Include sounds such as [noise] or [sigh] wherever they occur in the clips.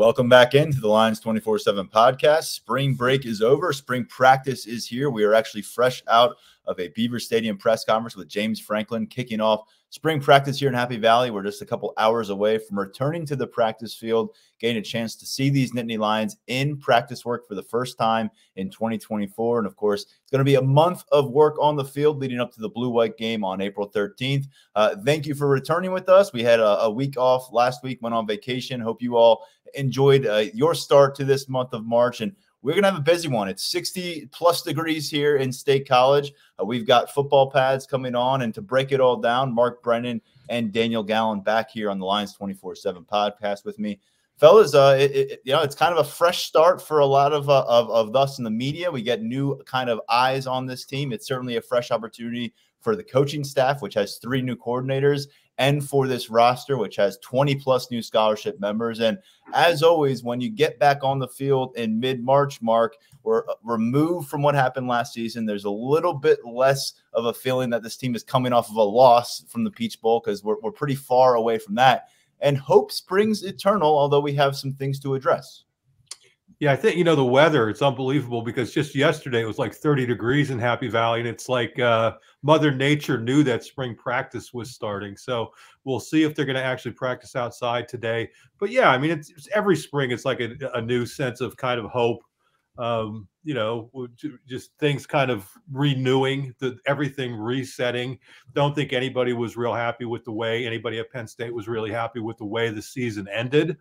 Welcome back into the Lions 24 7 podcast. Spring break is over. Spring practice is here. We are actually fresh out of a Beaver Stadium press conference with James Franklin kicking off spring practice here in Happy Valley. We're just a couple hours away from returning to the practice field, getting a chance to see these Nittany Lions in practice work for the first time in 2024. And of course, it's going to be a month of work on the field leading up to the blue white game on April 13th. Uh, thank you for returning with us. We had a, a, week off last week, went on vacation. Hope you all enjoyed uh, your start to this month of March. And we're going to have a busy one. It's 60 plus degrees here in State College. Uh, we've got football pads coming on. And to break it all down, Mark Brennan and Daniel Gallen back here on the Lions 24 7 podcast with me. Fellas, uh, it, it, you know, it's kind of a fresh start for a lot of, uh, of, of us in the media. We get new kind of eyes on this team. It's certainly a fresh opportunity for the coaching staff, which has three new coordinators, and for this roster, which has 20 plus new scholarship members. And as always, when you get back on the field in mid March, Mark, we're uh, removed from what happened last season. There's a little bit less of a feeling that this team is coming off of a loss from the Peach Bowl because we're, we're pretty far away from that. And hope springs eternal, although we have some things to address. Yeah, I think you know the weather. It's unbelievable because just yesterday it was like 30 degrees in Happy Valley, and it's like uh, Mother Nature knew that spring practice was starting. So we'll see if they're going to actually practice outside today. But yeah, I mean, it's, it's every spring. It's like a, a, new sense of kind of hope. Um, you know, just things kind of renewing, the everything resetting. Don't think anybody was real happy with the way anybody at Penn State was really happy with the way the season ended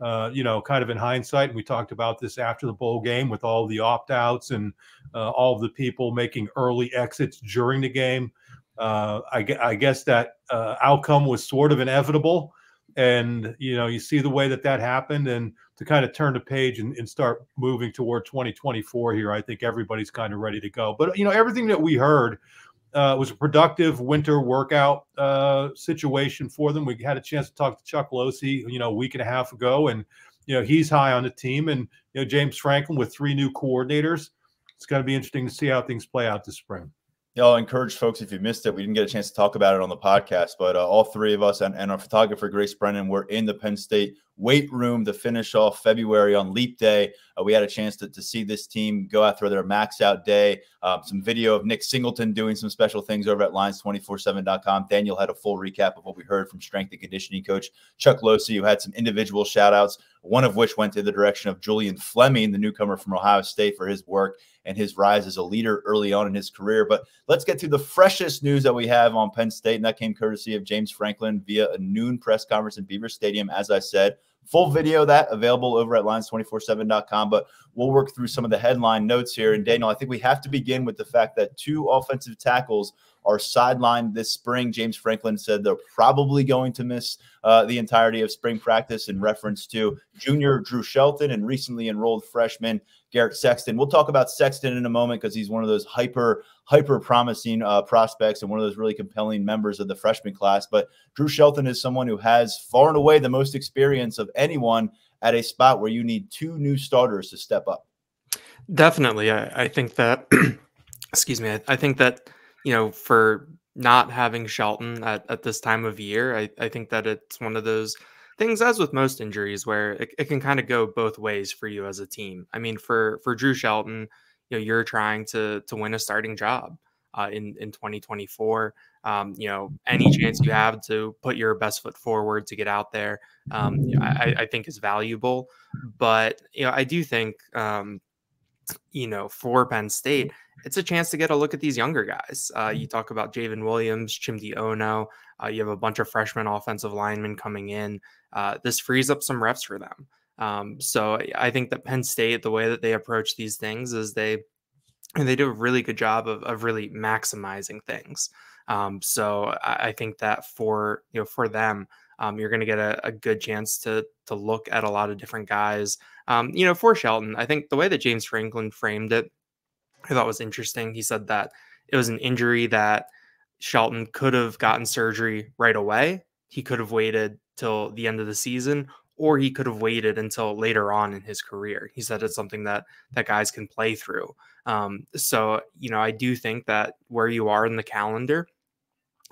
uh, you know, kind of in hindsight, we talked about this after the bowl game with all the opt outs and uh, all the people making early exits during the game. Uh, I, I, guess that uh, outcome was sort of inevitable. And, you know, you see the way that that happened and to kind of turn the page and, and start moving toward 2024 here, I think everybody's kind of ready to go. But, you know, everything that we heard uh, was a productive winter workout uh, situation for them. We had a chance to talk to Chuck Losey, you know, a week and a half ago, and you know he's high on the team. And you know James Franklin with three new coordinators. It's going to be interesting to see how things play out this spring. Yeah, I'll encourage folks if you missed it, we didn't get a chance to talk about it on the podcast, but uh, all three of us and, and our photographer Grace Brennan were in the Penn State weight room to finish off February on Leap Day. Uh, we had a chance to, to see this team go after their max out day. Um, some video of Nick Singleton doing some special things over at lions247.com. Daniel had a full recap of what we heard from strength and conditioning coach Chuck Losey, who had some individual shout outs, one of which went to the direction of Julian Fleming, the newcomer from Ohio State, for his work and his rise as a leader early on in his career. But let's get to the freshest news that we have on Penn State, and that came courtesy of James Franklin via a noon press conference in Beaver Stadium, as I said. Full video that available over at lions247.com. But we'll work through some of the headline notes here. And Daniel, I think we have to begin with the fact that two offensive tackles are sidelined this spring. James Franklin said they're probably going to miss uh, the entirety of spring practice in reference to junior Drew Shelton and recently enrolled freshman Garrett Sexton. We'll talk about Sexton in a moment because he's one of those hyper, hyper promising uh, prospects and one of those really compelling members of the freshman class. But Drew Shelton is someone who has far and away the most experience of anyone at a spot where you need two new starters to step up. Definitely. I, I think that, [clears throat] excuse me, I, I, think that, you know, for not having Shelton at, at this time of year, I, I think that it's one of those – things as with most injuries where it, it can kind of go both ways for you as a team. I mean, for for Drew Shelton, you know, you're trying to to win a starting job uh, in in 2024. Um, you know, any chance you have to put your best foot forward to get out there, um, I, I, think is valuable. But you know, I do think, um, you know, for Penn State, it's a chance to get a look at these younger guys. Uh, you talk about J'ven Williams, Chimdy Onoh. Uh, you have a bunch of freshman offensive linemen coming in. Uh, this frees up some reps for them. Um, so I think that Penn State, the way that they approach these things is they they do a really good job of, of really maximizing things. Um, so I, I, think that for you know for them, um, you're going to get a, a, good chance to to look at a lot of different guys. Um, you know, for Shelton, I think the way that James Franklin framed it, I thought was interesting. He said that it was an injury that Shelton could have gotten surgery right away. He could have waited till the end of the season, or he could have waited until later on in his career. He said it's something that that guys can play through. Um, so you know, I do think that where you are in the calendar,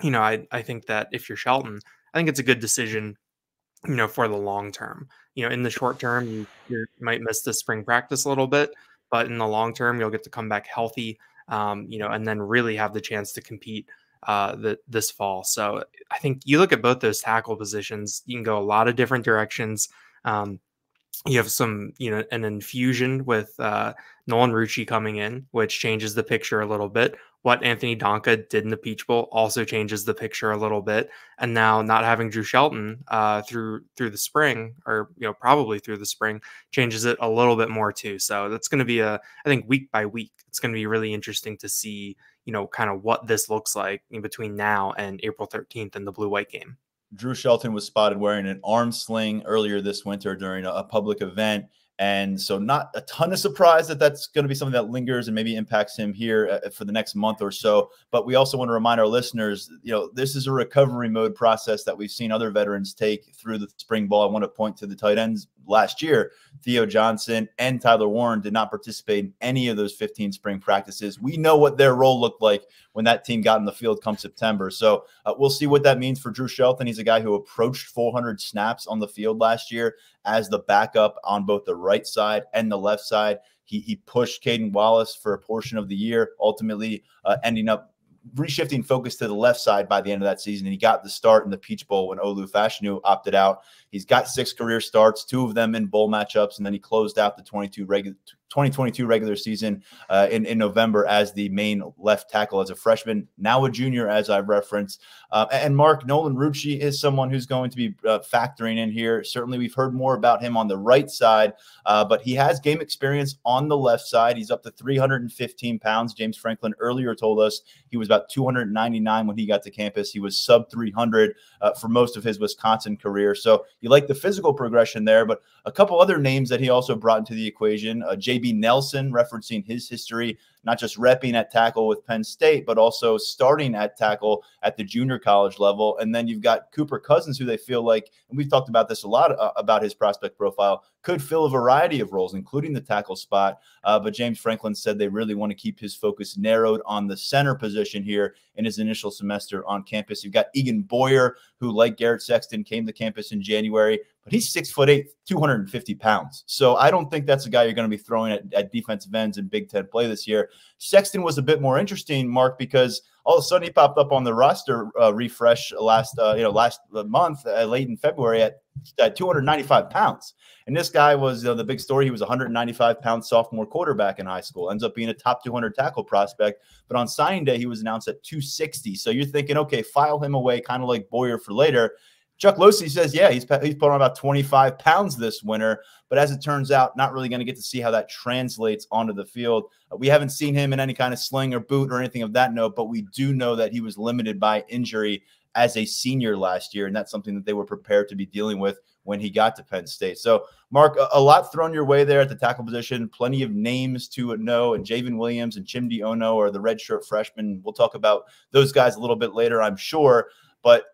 you know, I I think that if you're Shelton, I think it's a good decision, you know, for the long term. you know, in the short term, you, you might miss the spring practice a little bit, but in the long term, you'll get to come back healthy, um, you know, and then really have the chance to compete uh, the, this fall. So I think you look at both those tackle positions, you can go a lot of different directions. Um, you have some, you know, an infusion with uh, Nolan Rucci coming in, which changes the picture a little bit. What Anthony Donkoh did in the Peach Bowl also changes the picture a little bit. And now not having Drew Shelton uh, through through the spring, or you know, probably through the spring, changes it a little bit more too. So that's going to be a, I think, week by week, it's going to be really interesting to see, you know, kind of what this looks like in between now and April 13th in the blue white game. Drew Shelton was spotted wearing an arm sling earlier this winter during a, a public event. And so, not a ton of surprise that that's going to be something that lingers and maybe impacts him here uh, for the next month or so. But we also want to remind our listeners, you know, this is a recovery mode process that we've seen other veterans take through the spring ball. I want to point to the tight ends last year. Theo Johnson and Tyler Warren did not participate in any of those 15 spring practices. We know what their role looked like when that team got in the field come September. So uh, we'll see what that means for Drew Shelton. He's a guy who approached 400 snaps on the field last year as the backup on both the right side and the left side. He, he pushed Caedan Wallace for a portion of the year, ultimately uh, ending up reshifting focus to the left side by the end of that season. And he got the start in the Peach Bowl when Olu Fashanu opted out. He's got six career starts, two of them in bowl matchups, and then he closed out the 22 regular 2022 regular season uh, in, in November as the main left tackle as a freshman, now a junior, as I referenced. Uh, and Mark Nolan Rucci is someone who's going to be uh, factoring in here. Certainly, we've heard more about him on the right side, uh, but he has game experience on the left side. He's up to 315 pounds. James Franklin earlier told us he was about 299 when he got to campus. He was sub 300 uh, for most of his Wisconsin career. So you like the physical progression there, but a couple other names that he also brought into the equation. Uh, JB Nelson, referencing his history not just repping at tackle with Penn State, but also starting at tackle at the junior college level. And then you've got Cooper Cousins, who they feel like, and we've talked about this a lot uh, about his prospect profile, could fill a variety of roles, including the tackle spot. Uh, but James Franklin said they really want to keep his focus narrowed on the center position here in his initial semester on campus. You've got Egan Boyer, who, like Garrett Sexton, came to campus in January, but he's six foot eight, 250 pounds. So I don't think that's a guy you're going to be throwing at, at defensive ends in Big Ten play this year. Sexton was a bit more interesting, Mark, because all of a sudden he popped up on the roster uh, refresh last uh, you know last month, uh, late in February at, at 295 pounds. And this guy was the big story. He was 195 pound sophomore quarterback in high school, ends up being a top 200 tackle prospect. But on signing day, he was announced at 260. So you're thinking, okay, file him away, kind of like Boyer for later. Chuck Losey says, yeah, he's he's put on about 25 pounds this winter, but as it turns out, not really going to get to see how that translates onto the field. Uh, we haven't seen him in any kind of sling or boot or anything of that note, but we do know that he was limited by injury as a senior last year, and that's something that they were prepared to be dealing with when he got to Penn State. So, Mark, a, a lot thrown your way there at the tackle position. Plenty of names to know, and J'ven Williams and Chimdy Onoh are the redshirt freshmen. We'll talk about those guys a little bit later, I'm sure. But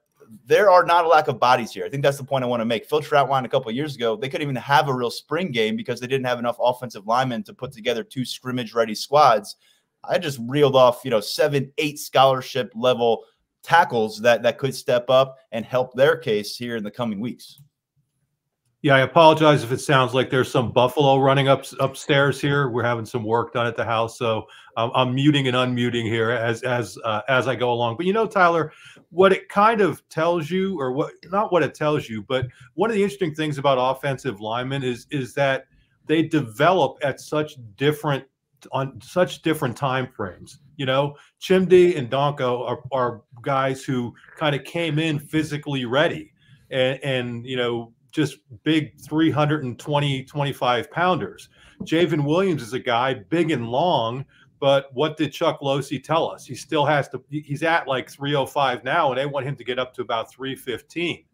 there are not a lack of bodies here. I think that's the point I want to make. Phil Trautwein a couple years ago, they couldn't even have a real spring game because they didn't have enough offensive linemen to put together two scrimmage ready squads. I just reeled off, you know, seven, eight scholarship level tackles that that could step up and help their case here in the coming weeks. Yeah, I apologize if it sounds like there's some buffalo running up upstairs here. We're having some work done at the house, so I'm muting and unmuting here as as uh, as I go along. But you know, Tyler, what it kind of tells you, or what not what it tells you, but one of the interesting things about offensive linemen is is that they develop at such different on such different time frames. You know, Chimdy and Donkoh are, are guys who kind of came in physically ready and, and you know just big 320, 25 pounders. J'ven Williams is a guy big and long, but what did Chuck Losey tell us? He still has to, he's at like 305 now, and they want him to get up to about 315.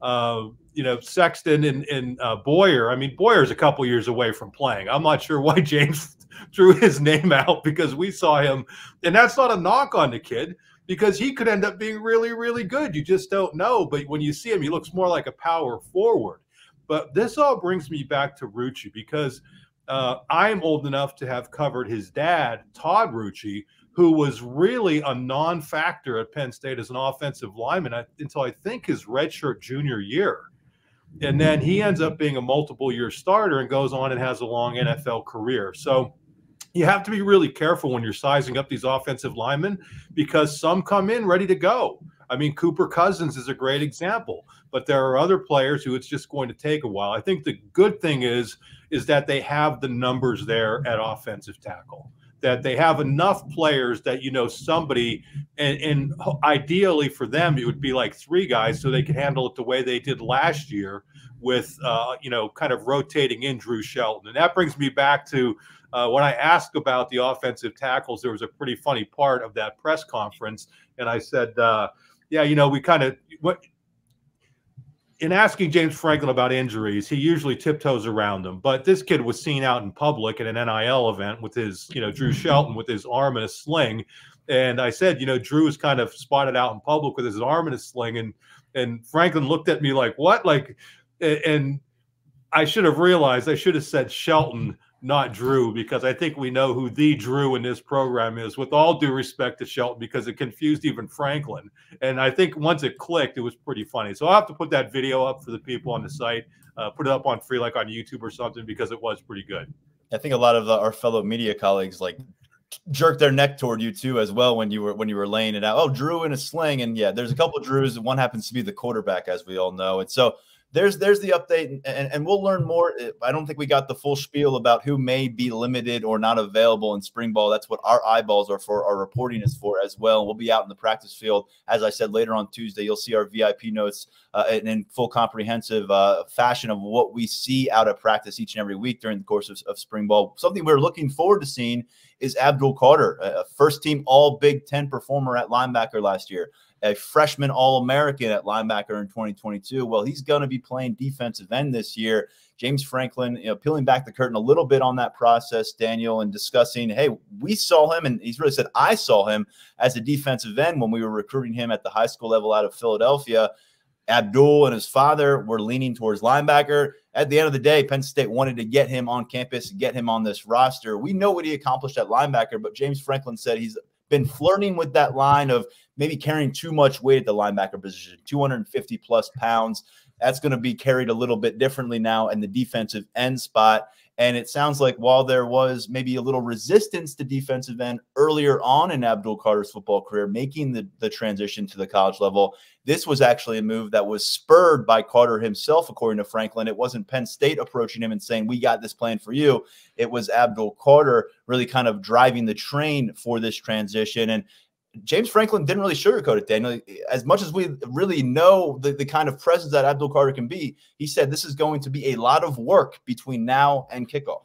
Uh, you know, Sexton and, and uh, Boyer. I mean, Boyer's a couple years away from playing. I'm not sure why [laughs] James threw his name out because we saw him, and that's not a knock on the kid because he could end up being really, really good. You just don't know. But when you see him, he looks more like a power forward. But this all brings me back to Rucci because uh, I'm old enough to have covered his dad, Todd Rucci, who was really a non-factor at Penn State as an offensive lineman until I think his redshirt junior year. and then he ends up being a multiple year starter and goes on and has a long NFL career. So you have to be really careful when you're sizing up these offensive linemen because some come in ready to go. I mean, Cooper Cousins is a great example, but there are other players who it's just going to take a while. I think the good thing is is that they have the numbers there at offensive tackle that they have enough players that you know somebody and, and, ideally for them it would be like three guys so they can handle it the way they did last year with uh, you know kind of rotating in Drew Shelton. And that brings me back to uh, when I asked about the offensive tackles there was a pretty funny part of that press conference. And I said uh, yeah you know we kind of what in asking James Franklin about injuries, he usually tiptoes around them. But this kid was seen out in public at an NIL event with his, you know, Drew Shelton with his arm in a sling. And I said, you know, Drew is kind of spotted out in public with his arm in a sling. And and Franklin looked at me like, what? Like, and I should have realized I should have said Shelton not Drew, because I think we know who the Drew in this program is, with all due respect to Shelton, because it confused even Franklin. And I think once it clicked, it was pretty funny. So I'll have to put that video up for the people on the site, uh, put it up on free, like on YouTube or something, because it was pretty good. I think a lot of our fellow media colleagues like jerked their neck toward you too as well when you were when you were laying it out. Oh, Drew in a sling, and yeah, there's a couple Drews. One happens to be the quarterback, as we all know. And so there's there's the update, and, and we'll learn more. I don't think we got the full spiel about who may be limited or not available in spring ball. That's what our eyeballs are for. Our reporting is for as well. We'll be out in the practice field, as I said later on Tuesday. You'll see our VIP notes uh, in, in, full comprehensive uh, fashion of what we see out of practice each and every week during the course of, of spring ball. Something we're looking forward to seeing is Abdul Carter, a first team All Big Ten performer at linebacker last year a freshman All American at linebacker in 2022. Well, he's going to be playing defensive end this year. James Franklin, you know, peeling back the curtain a little bit on that process, Daniel, and discussing, hey, we saw him, and he's really said, I saw him as a defensive end when we were recruiting him at the high school level out of Philadelphia. Abdul and his father were leaning towards linebacker. At the end of the day, Penn State wanted to get him on campus, get him on this roster. We know what he accomplished at linebacker, but James Franklin said he's been flirting with that line of maybe carrying too much weight at the linebacker position, 250 plus pounds. That's going to be carried a little bit differently now in the defensive end spot. And it sounds like while there was maybe a little resistance to defensive end earlier on in Abdul Carter's football career, making the, the transition to the college level, this was actually a move that was spurred by Carter himself, according to Franklin. It wasn't Penn State approaching him and saying, We got this plan for you. It was Abdul Carter really kind of driving the train for this transition. And James Franklin didn't really sugarcoat it, Daniel. As much as we really know the, the kind of presence that Abdul Carter can be, he said this is going to be a lot of work between now and kickoff.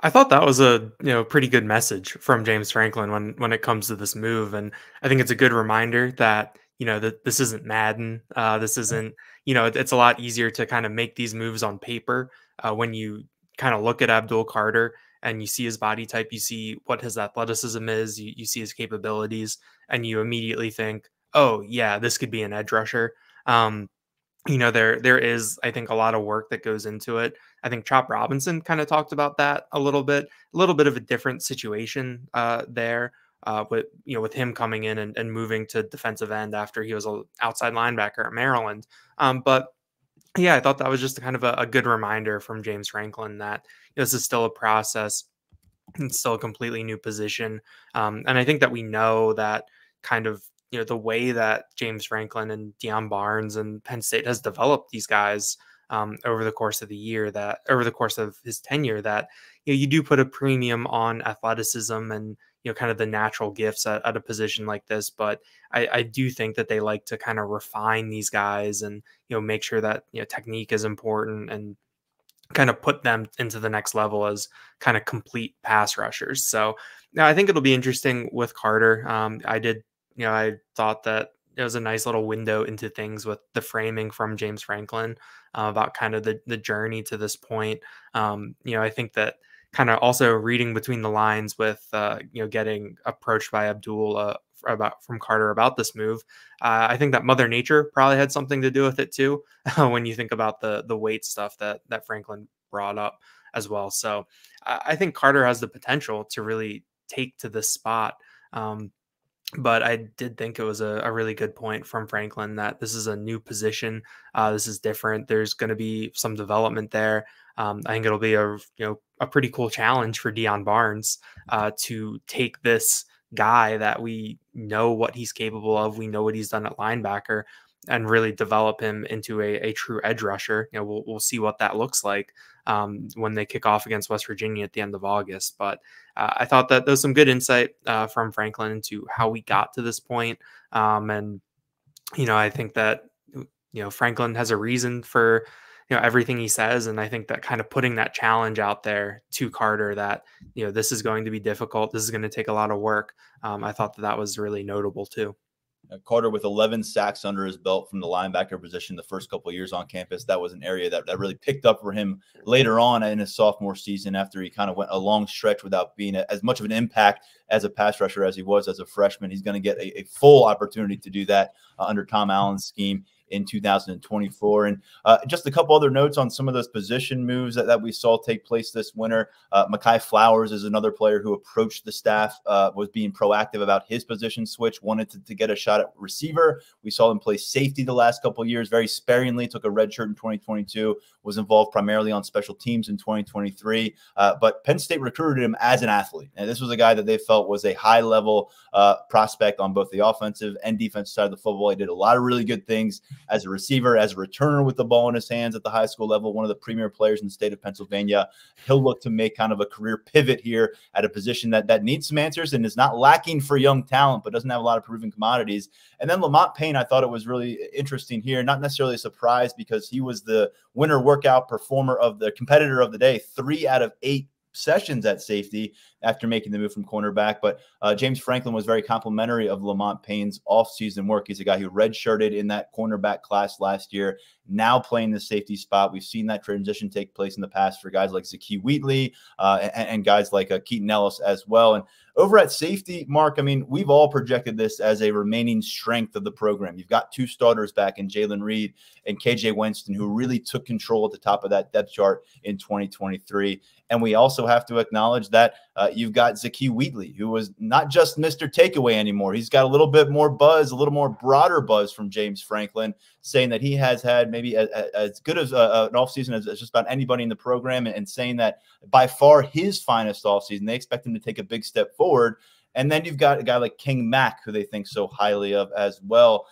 I thought that was a you know pretty good message from James Franklin when when it comes to this move, and I think it's a good reminder that you know that this isn't Madden. Uh, this isn't you know it's a lot easier to kind of make these moves on paper uh, when you kind of look at Abdul Carter and you see his body type, you see what his athleticism is, you, you see his capabilities, and you immediately think, oh yeah, this could be an edge rusher. Um, you know, there there is, I think, a lot of work that goes into it. I think Chop Robinson kind of talked about that a little bit, a little bit of a different situation uh, there. Uh, with you know, with him coming in and, and moving to defensive end after he was an outside linebacker at Maryland. Um, but yeah, I thought that was just kind of a, a good reminder from James Franklin that this is still a process. It's still a completely new position. Um, and I think that we know that kind of, you know, the way that James Franklin and Deion Barnes and Penn State has developed these guys um, over the course of the year that over the course of his tenure that you know you do put a premium on athleticism and you know kind of the natural gifts at, at a position like this but I, I do think that they like to kind of refine these guys and you know make sure that you know technique is important and kind of put them into the next level as kind of complete pass rushers. So now I think it'll be interesting with Carter. Um, I did, you know, I thought that it was a nice little window into things with the framing from James Franklin uh, about kind of the the journey to this point. Um, you know, I think that kind of also reading between the lines with uh, you know getting approached by Abdul uh, about from Carter about this move. Uh, I think that Mother Nature probably had something to do with it too. [laughs] when you think about the the weight stuff that that Franklin brought up as well. So I think Carter has the potential to really take to this spot. Um, but I did think it was a, a, really good point from Franklin that this is a new position. Uh, this is different. There's going to be some development there. Um, I think it'll be a you know a pretty cool challenge for Deion Barnes uh, to take this guy that we know what he's capable of. We know what he's done at linebacker and really develop him into a, a true edge rusher. You know, we'll, we'll see what that looks like um, when they kick off against West Virginia at the end of August. But uh, I thought that there was some good insight uh, from Franklin into how we got to this point. Um, and, you know, I think that, you know, Franklin has a reason for, you know, everything he says. And I think that kind of putting that challenge out there to Carter that, you know, this is going to be difficult. This is going to take a lot of work. Um, I thought that that was really notable too. Carter with 11 sacks under his belt from the linebacker position the first couple years on campus. That was an area that, that really picked up for him later on in his sophomore season after he kind of went a long stretch without being a, as much of an impact as a pass rusher as he was as a freshman. He's going to get a, a, full opportunity to do that uh, under Tom Allen's scheme in 2024. And uh, just a couple other notes on some of those position moves that, that we saw take place this winter. Uh, Mekhi Flowers is another player who approached the staff, uh, was being proactive about his position switch, wanted to, to, get a shot at receiver. We saw him play safety the last couple years very sparingly, took a red shirt in 2022, was involved primarily on special teams in 2023. Uh, but Penn State recruited him as an athlete. And this was a guy that they felt was a high level uh, prospect on both the offensive and defensive side of the football. He did a lot of really good things as a receiver, as a returner with the ball in his hands at the high school level, one of the premier players in the state of Pennsylvania. He'll look to make kind of a career pivot here at a position that that needs some answers and is not lacking for young talent, but doesn't have a lot of proven commodities. And then Lamont Payne, I thought it was really interesting here. Not necessarily a surprise because he was the winner workout performer of the competitor of the day, three out of eight sessions at safety after making the move from cornerback. But uh, James Franklin was very complimentary of Lamont Payne's offseason work. He's a guy who redshirted in that cornerback class last year, now playing the safety spot. We've seen that transition take place in the past for guys like Zakee Wheatley uh, and, and, guys like uh, Keaton Ellis as well. And over at safety, Mark, I mean, we've all projected this as a remaining strength of the program. You've got two starters back in Jaylen Reed and KJ Winston, who really took control at the top of that depth chart in 2023. And we also have to acknowledge that uh, you've got Zakee Wheatley, who was not just Mr. Takeaway anymore. He's got a little bit more buzz, a little more broader buzz from James Franklin, saying that he has had maybe a, a, as good as a, uh, uh, an offseason as, as just about anybody in the program, and, and saying that by far his finest offseason. They expect him to take a big step forward. And then you've got a guy like King Mack, who they think so highly of as well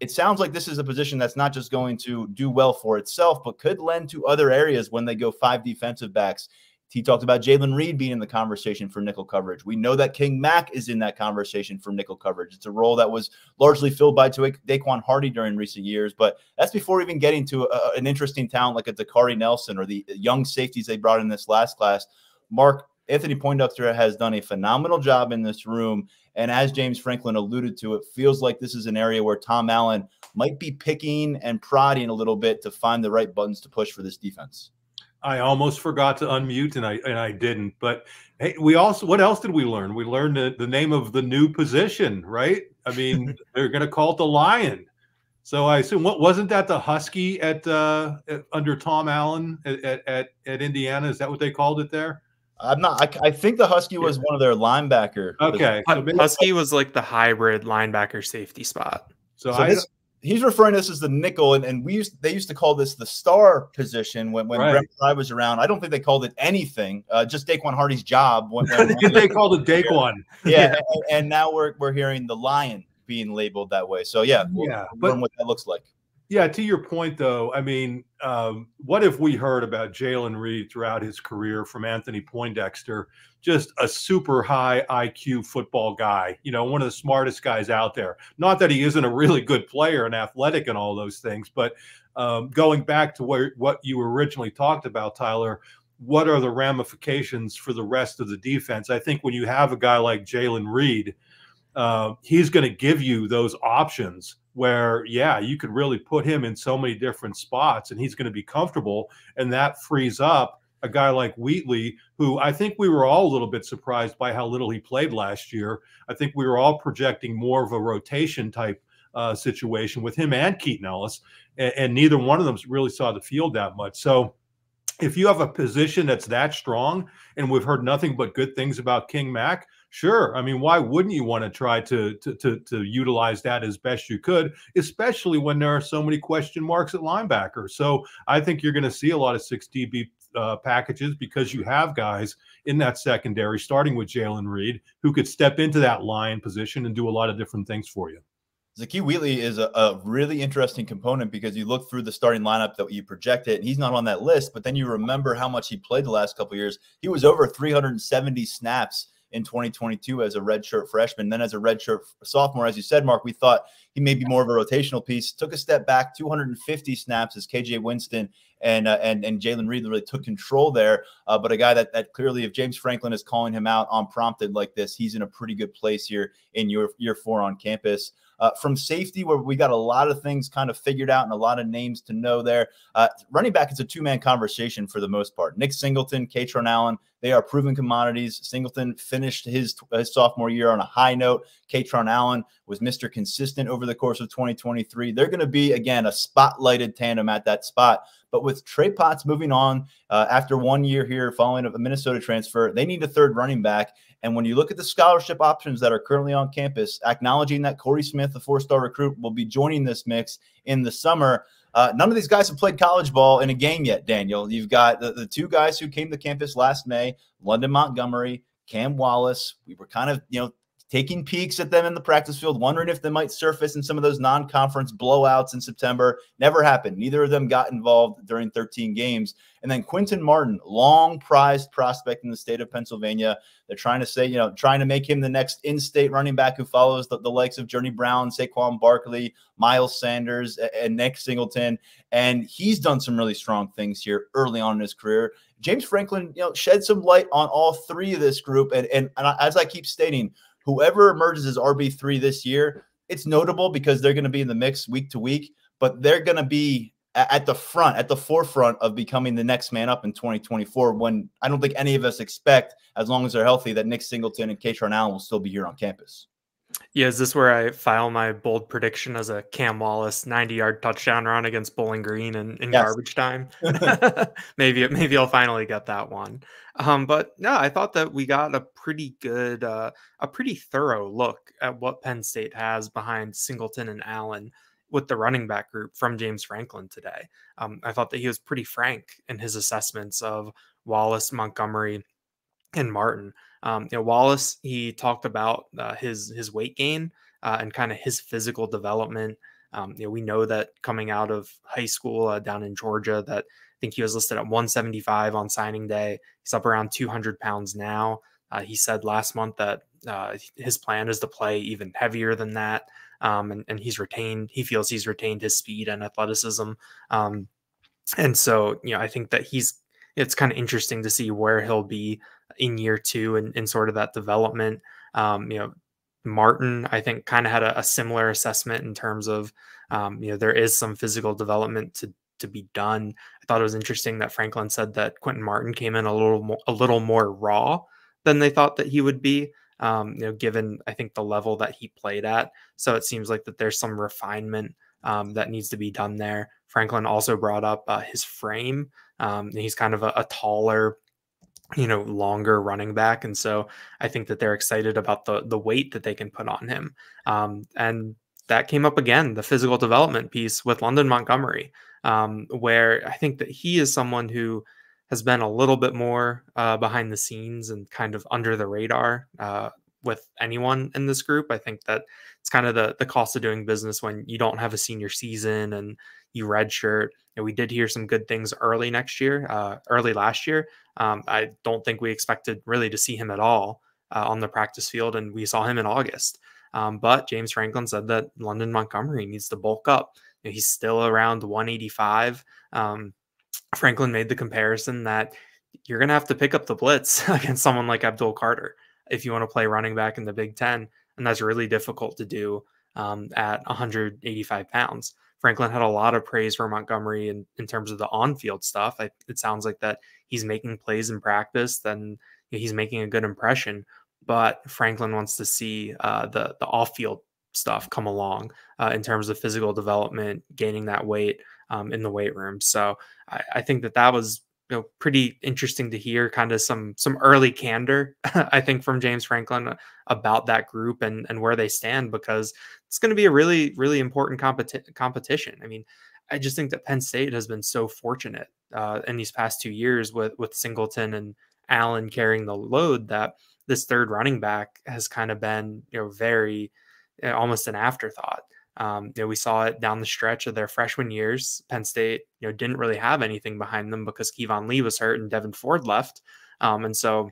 it sounds like this is a position that's not just going to do well for itself, but could lend to other areas when they go five defensive backs he talked about Jaylen Reed being in the conversation for nickel coverage. We know that King Mack is in that conversation for nickel coverage. It's a role that was largely filled by Daquan Hardy during recent years, but that's before even getting to a, an interesting talent like a Dakari Nelson or the young safeties they brought in this last class. Mark Anthony Poindexter has done a phenomenal job in this room. And as James Franklin alluded to, it feels like this is an area where Tom Allen might be picking and prodding a little bit to find the right buttons to push for this defense. I almost forgot to unmute and I and I didn't. But hey, we also what else did we learn? We learned the, the name of the new position, right? I mean, [laughs] they're going to call it the Lion. So I assume what wasn't that the Husky at, uh, at under Tom Allen at, at at Indiana? Is that what they called it there? I'm not. I, I think the Husky was one of their linebacker. Okay, so Husky was like the hybrid linebacker safety spot. So, so I, this, he's referring to this as the nickel, and, and we used they used to call this the star position when when right. Brent Pry was around. I don't think they called it anything, uh, just Daquan Hardy's job. When, when [laughs] they called it Daquan. [laughs] Yeah, yeah. [laughs] And, and, now we're we're hearing the lion being labeled that way. So yeah, we'll yeah, but, what that looks like. Yeah, to your point though, I mean, um, what if we heard about Jaylen Reed throughout his career from Anthony Poindexter? Just a super high IQ football guy, you know, one of the smartest guys out there. Not that he isn't a really good player and athletic and all those things, but um, going back to where, what you originally talked about, Tyler, what are the ramifications for the rest of the defense? I think when you have a guy like Jalen Reed, uh, he's going to give you those options where yeah you could really put him in so many different spots and he's going to be comfortable and that frees up a guy like Wheatley who I think we were all a little bit surprised by how little he played last year. I think we were all projecting more of a rotation type uh, situation with him and Keaton Ellis and, and neither one of them really saw the field that much. So if you have a position that's that strong and we've heard nothing but good things about King Mack Sure. I mean, why wouldn't you want to try to, to to to utilize that as best you could, especially when there are so many question marks at linebacker? So I think you're going to see a lot of six DB uh, packages because you have guys in that secondary, starting with Jaylen Reed, who could step into that line position and do a lot of different things for you. Zakee Wheatley is a, a, really interesting component because you look through the starting lineup that you projected, and he's not on that list. But then you remember how much he played the last couple years. He was over 370 snaps in 2022 as a redshirt freshman. Then as a redshirt sophomore, as you said, Mark, we thought he may be more of a rotational piece. Took a step back, 250 snaps as KJ Winston and uh, and and Jaylen Reed really took control there. Uh, but a guy that that clearly, if James Franklin is calling him out unprompted like this, he's in a pretty good place here in your year four on campus. Uh, from safety, where we got a lot of things kind of figured out and a lot of names to know there. Uh, running back is a two man conversation for the most part. Nick Singleton, Kaytron Allen, they are proven commodities. Singleton finished his, his sophomore year on a high note. Kaytron Allen was Mr. Consistent over the course of 2023. They're going to be, again, a spotlighted tandem at that spot. But with Trey Potts moving on uh, after one year here following a Minnesota transfer, they need a third running back. And when you look at the scholarship options that are currently on campus, acknowledging that Corey Smith, the four star recruit, will be joining this mix in the summer. Uh, none of these guys have played college ball in a game yet, Daniel. You've got the, the two guys who came to campus last May, London Montgomery, Cam Wallace. We were kind of, you know, taking peeks at them in the practice field, wondering if they might surface in some of those non conference blowouts in September. Never happened. Neither of them got involved during 13 games. And then Quinton Martin, long prized prospect in the state of Pennsylvania. They're trying to say, you know, trying to make him the next in state running back who follows the, the likes of Journey Brown, Saquon Barkley, Miles Sanders, and Nick Singleton. And he's done some really strong things here early on in his career. James Franklin, you know, shed some light on all three of this group. And, and, and as I keep stating, whoever emerges as RB3 this year, it's notable because they're going to be in the mix week to week, but they're going to be at the front, at the forefront of becoming the next man up in 2024. When I don't think any of us expect, as long as they're healthy, that Nick Singleton and Kaytron Allen will still be here on campus. Yeah, is this where I file my bold prediction as a Cam Wallace 90 yard touchdown run against Bowling Green in, in yes. garbage time? [laughs] [laughs] maybe maybe I'll finally get that one. Um, but no, I thought that we got a pretty good, uh, a pretty thorough look at what Penn State has behind Singleton and Allen with the running back group from James Franklin today. Um, I thought that he was pretty frank in his assessments of Wallace, Montgomery, and Martin. Um, you know, Wallace he talked about uh, his his weight gain uh, and kind of his physical development. Um, you know, we know that coming out of high school uh, down in Georgia, that I think he was listed at 175 on signing day. He's up around 200 pounds now. Uh, he said last month that uh, his plan is to play even heavier than that, um, and, and, he's retained. He feels he's retained his speed and athleticism. Um, and so, you know, I think that he's. It's kind of interesting to see where he'll be in year two and in, in, sort of that development. Um, you know, Martin, I think, kind of had a, a, similar assessment in terms of, um, you know, there is some physical development to to be done. I thought it was interesting that Franklin said that Quinton Martin came in a little more, a little more raw than they thought that he would be. Um, you know, given I think the level that he played at, so it seems like that there's some refinement um, that needs to be done there. Franklin also brought up uh, his frame. Um, he's kind of a, a taller, you know longer running back and so i think that they're excited about the the weight that they can put on him um, and that came up again the physical development piece with london montgomery um, where i think that he is someone who has been a little bit more uh, behind the scenes and kind of under the radar uh, with anyone in this group i think that it's kind of the the cost of doing business when you don't have a senior season and you redshirt and we did hear some good things early next year, uh, early last year. Um, I don't think we expected really to see him at all uh, on the practice field, and we saw him in August. Um, but James Franklin said that London Montgomery needs to bulk up. You know, he's still around 185. Um, Franklin made the comparison that you're going to have to pick up the blitz [laughs] against someone like Abdul Carter if you want to play running back in the Big Ten. And that's really difficult to do um, at 185 pounds. Franklin had a lot of praise for Montgomery in, in terms of the on-field stuff. I, it sounds like that he's making plays in practice, then he's making a good impression. But Franklin wants to see uh, the the off-field stuff come along uh, in terms of physical development, gaining that weight um, in the weight room. So I, I, think that that was you know pretty interesting to hear kind of some some early candor [laughs] i think from james franklin about that group and and where they stand because it's going to be a really really important competi- competition i mean i just think that penn state has been so fortunate uh, in these past two years with with singleton and allen carrying the load that this third running back has kind of been you know very almost an afterthought um, you know, we saw it down the stretch of their freshman years. Penn State, you know, didn't really have anything behind them because Keyvone Lee was hurt and Devyn Ford left. Um, and so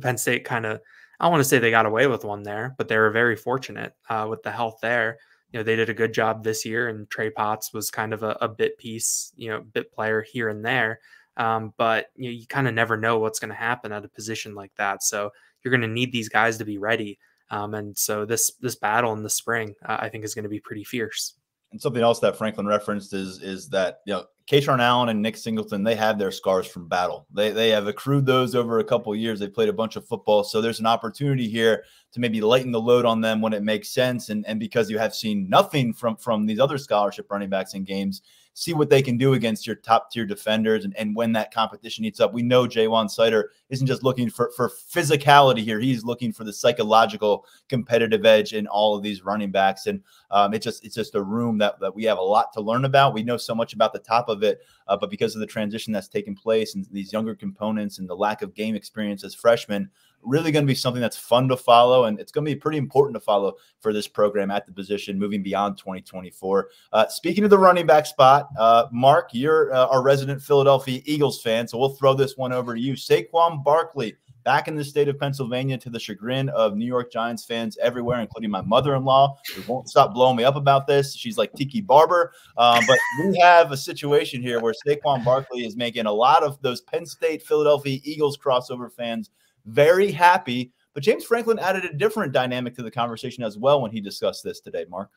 Penn State kind of, I want to say they got away with one there, but they were very fortunate uh, with the health there. You know, they did a good job this year, and Trey Potts was kind of a, a bit piece, you know, bit player here and there. Um, but you, know, you kind of never know what's going to happen at a position like that. So you're going to need these guys to be ready. Um, and so this this battle in the spring, uh, I think, is going to be pretty fierce. And something else that Franklin referenced is is that you know Kaytron Allen and Nick Singleton they have their scars from battle. They they have accrued those over a couple years. They played a bunch of football, so there's an opportunity here to maybe lighten the load on them when it makes sense. And and because you have seen nothing from from these other scholarship running backs in games, see what they can do against your top tier defenders. And, and when that competition heats up, we know Ja'Juan Seider isn't just looking for, for physicality here. He's looking for the psychological competitive edge in all of these running backs. And um, it's just it's just a room that, that we have a lot to learn about. We know so much about the top of it, uh, but because of the transition that's taken place and these younger components and the lack of game experience as freshmen, really going to be something that's fun to follow, and it's going to be pretty important to follow for this program at the position moving beyond 2024. Uh, speaking of the running back spot, uh, Mark, you're uh, our resident Philadelphia Eagles fan, so we'll throw this one over to you. Saquon Barkley back in the state of Pennsylvania to the chagrin of New York Giants fans everywhere, including my mother-in-law, who won't stop blowing me up about this. She's like Tiki Barber. Um, but we have a situation here where Saquon Barkley is making a lot of those Penn State, Philadelphia Eagles crossover fans very happy. But James Franklin added a different dynamic to the conversation as well when he discussed this today, Mark.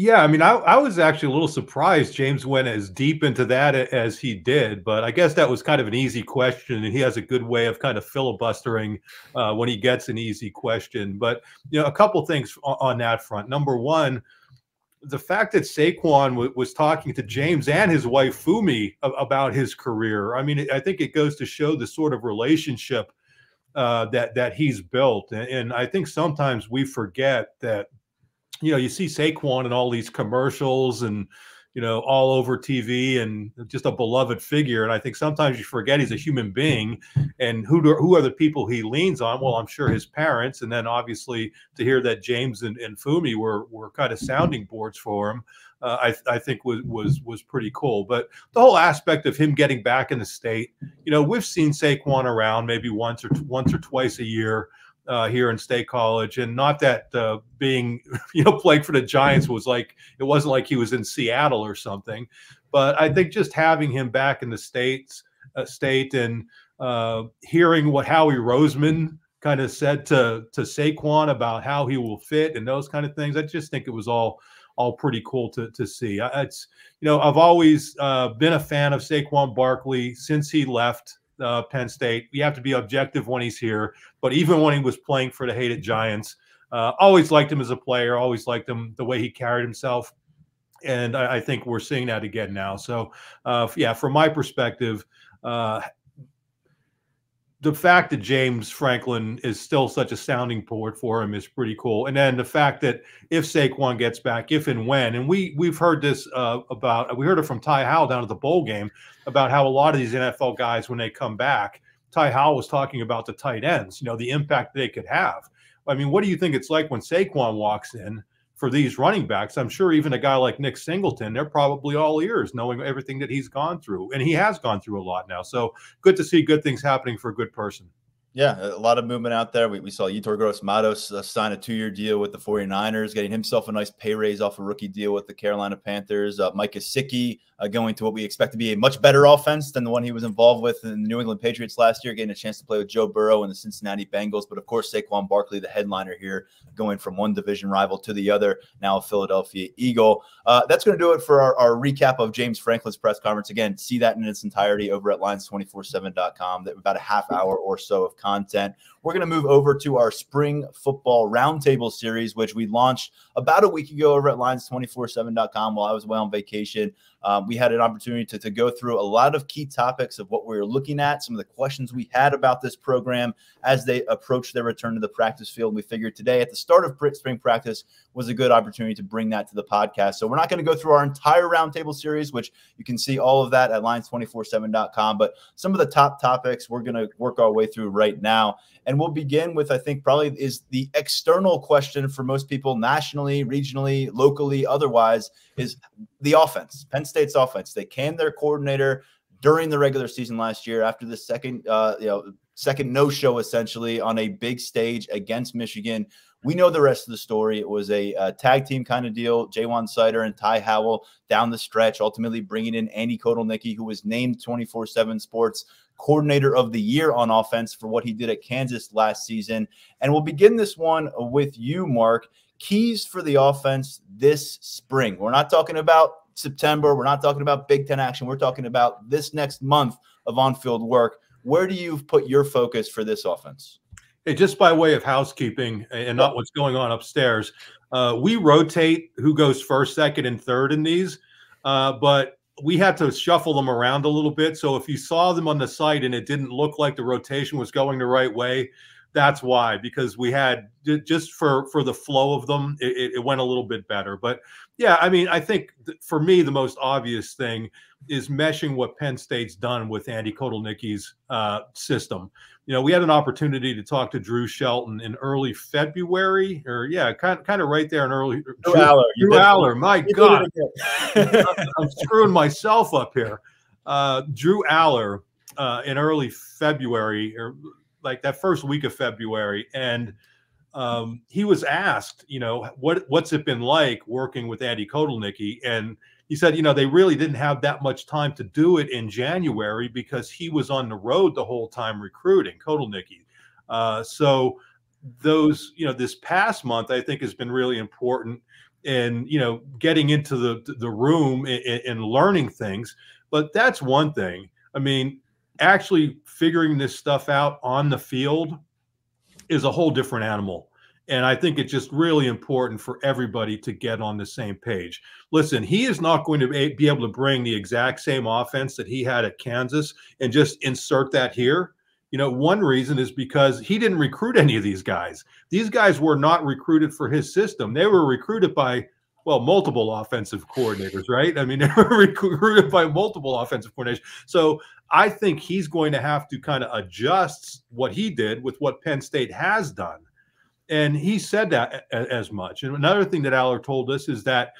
Yeah, I mean, I, I was actually a little surprised James went as deep into that as he did, but I guess that was kind of an easy question, and he has a good way of kind of filibustering uh, when he gets an easy question. But you know, a couple things on, on that front. Number one, the fact that Saquon was talking to James and his wife Fumi about his career. I mean, I think it goes to show the sort of relationship uh, that that he's built. And, and, I think sometimes we forget that, you know, you see Saquon in all these commercials and you know all over TV and just a beloved figure. And I think sometimes you forget he's a human being, and who do, who are the people he leans on? Well, I'm sure his parents, and then obviously to hear that James and, and Fumi were were kind of sounding boards for him uh, I, I think was was was pretty cool. But the whole aspect of him getting back in the state, you know, we've seen Saquon around maybe once or once or twice a year. Uh, here in State College, and not that uh, being, [laughs] you know, playing for the Giants was like it wasn't like he was in Seattle or something, but I think just having him back in the states, uh, state, and uh, hearing what Howie Roseman kind of said to to Saquon about how he will fit and those kind of things, I just think it was all all pretty cool to, to see. It's, you know, I've always uh, been a fan of Saquon Barkley since he left uh, Penn State. You have to be objective when he's here, but even when he was playing for the hated Giants, uh, always liked him as a player, always liked him the way he carried himself. And I, I think we're seeing that again now. So, uh, yeah, from my perspective, uh, the fact that James Franklin is still such a sounding board for him is pretty cool. And then the fact that if Saquon gets back, if and when, and we we've heard this uh, about we heard it from Ty Howle down at the bowl game about how a lot of these NFL guys when they come back, Ty Howle was talking about the tight ends, you know, the impact they could have. I mean, what do you think it's like when Saquon walks in? For these running backs. I'm sure even a guy like Nick Singleton, they're probably all ears knowing everything that he's gone through. And he has gone through a lot now. So good to see good things happening for a good person. Yeah, a lot of movement out there. We, we saw Yetur Gross Matos uh, sign a two year deal with the 49ers, getting himself a nice pay raise off a rookie deal with the Carolina Panthers. Uh, Mike Gesicki uh, going to what we expect to be a much better offense than the one he was involved with in the New England Patriots last year, getting a chance to play with Joe Burrow and the Cincinnati Bengals. But of course, Saquon Barkley, the headliner here, going from one division rival to the other, now a Philadelphia Eagle. Uh, that's going to do it for our, our, recap of James Franklin's press conference. Again, see that in its entirety over at lions247.com. About a half hour or so of content. We're going to move over to our spring football roundtable series, which we launched about a week ago over at lions247.com while I was away on vacation. Um, we had an opportunity to, to go through a lot of key topics of what we were looking at, some of the questions we had about this program as they approach their return to the practice field. We figured today at the start of spring practice was a good opportunity to bring that to the podcast. So we're not going to go through our entire roundtable series, which you can see all of that at lions247.com. But some of the top topics we're going to work our way through right now. And we'll begin with, I think, probably is the external question for most people nationally, regionally, locally, otherwise, is the offense. Penn State's offense. They canned their coordinator during the regular season last year after the second, uh, you know, second no show essentially on a big stage against Michigan. We know the rest of the story. It was a, a tag team kind of deal. Ja'Juan Seider and Ty Howle down the stretch, ultimately bringing in Andy Kotelnicki, who was named 24 7 Sports Coordinator of the Year on offense for what he did at Kansas last season. And we'll begin this one with you, Mark. Keys for the offense this spring. We're not talking about September. We're not talking about Big Ten action. We're talking about this next month of on field work. Where do you put your focus for this offense? Hey, just by way of housekeeping and not what's going on upstairs, uh, we rotate who goes first, second, and third in these, uh, but we had to shuffle them around a little bit. So if you saw them on the site and it didn't look like the rotation was going the right way, that's why because we had just for for the flow of them it, it, went a little bit better but yeah i mean i think for me the most obvious thing is meshing what penn state's done with andy kotelnicki's uh, system you know, we had an opportunity to talk to Drew Shelton in early February, or yeah, kind, kind of right there in early. Drew, Drew Allar. Drew Allar. My God. [laughs] I'm screwing myself up here. Uh, Drew Allar uh, in early February, or like that first week of February. And um, he was asked, you know, what what's it been like working with Andy Kotelnicki? And he said, you know, they really didn't have that much time to do it in January because he was on the road the whole time recruiting Kotelnicki. Uh, so those, you know, this past month I think has been really important in you know getting into the the room and, and learning things. But that's one thing. I mean, actually figuring this stuff out on the field is a whole different animal. And I think it's just really important for everybody to get on the same page. Listen, he is not going to be able to bring the exact same offense that he had at Kansas and just insert that here. You know, one reason is because he didn't recruit any of these guys. These guys were not recruited for his system. They were recruited by, well, multiple offensive coordinators, right? I mean, [laughs] they were recruited by multiple offensive coordinators. So I think he's going to have to kind of adjust what he did with what Penn State has done and he said that as much. And another thing that Allar told us is that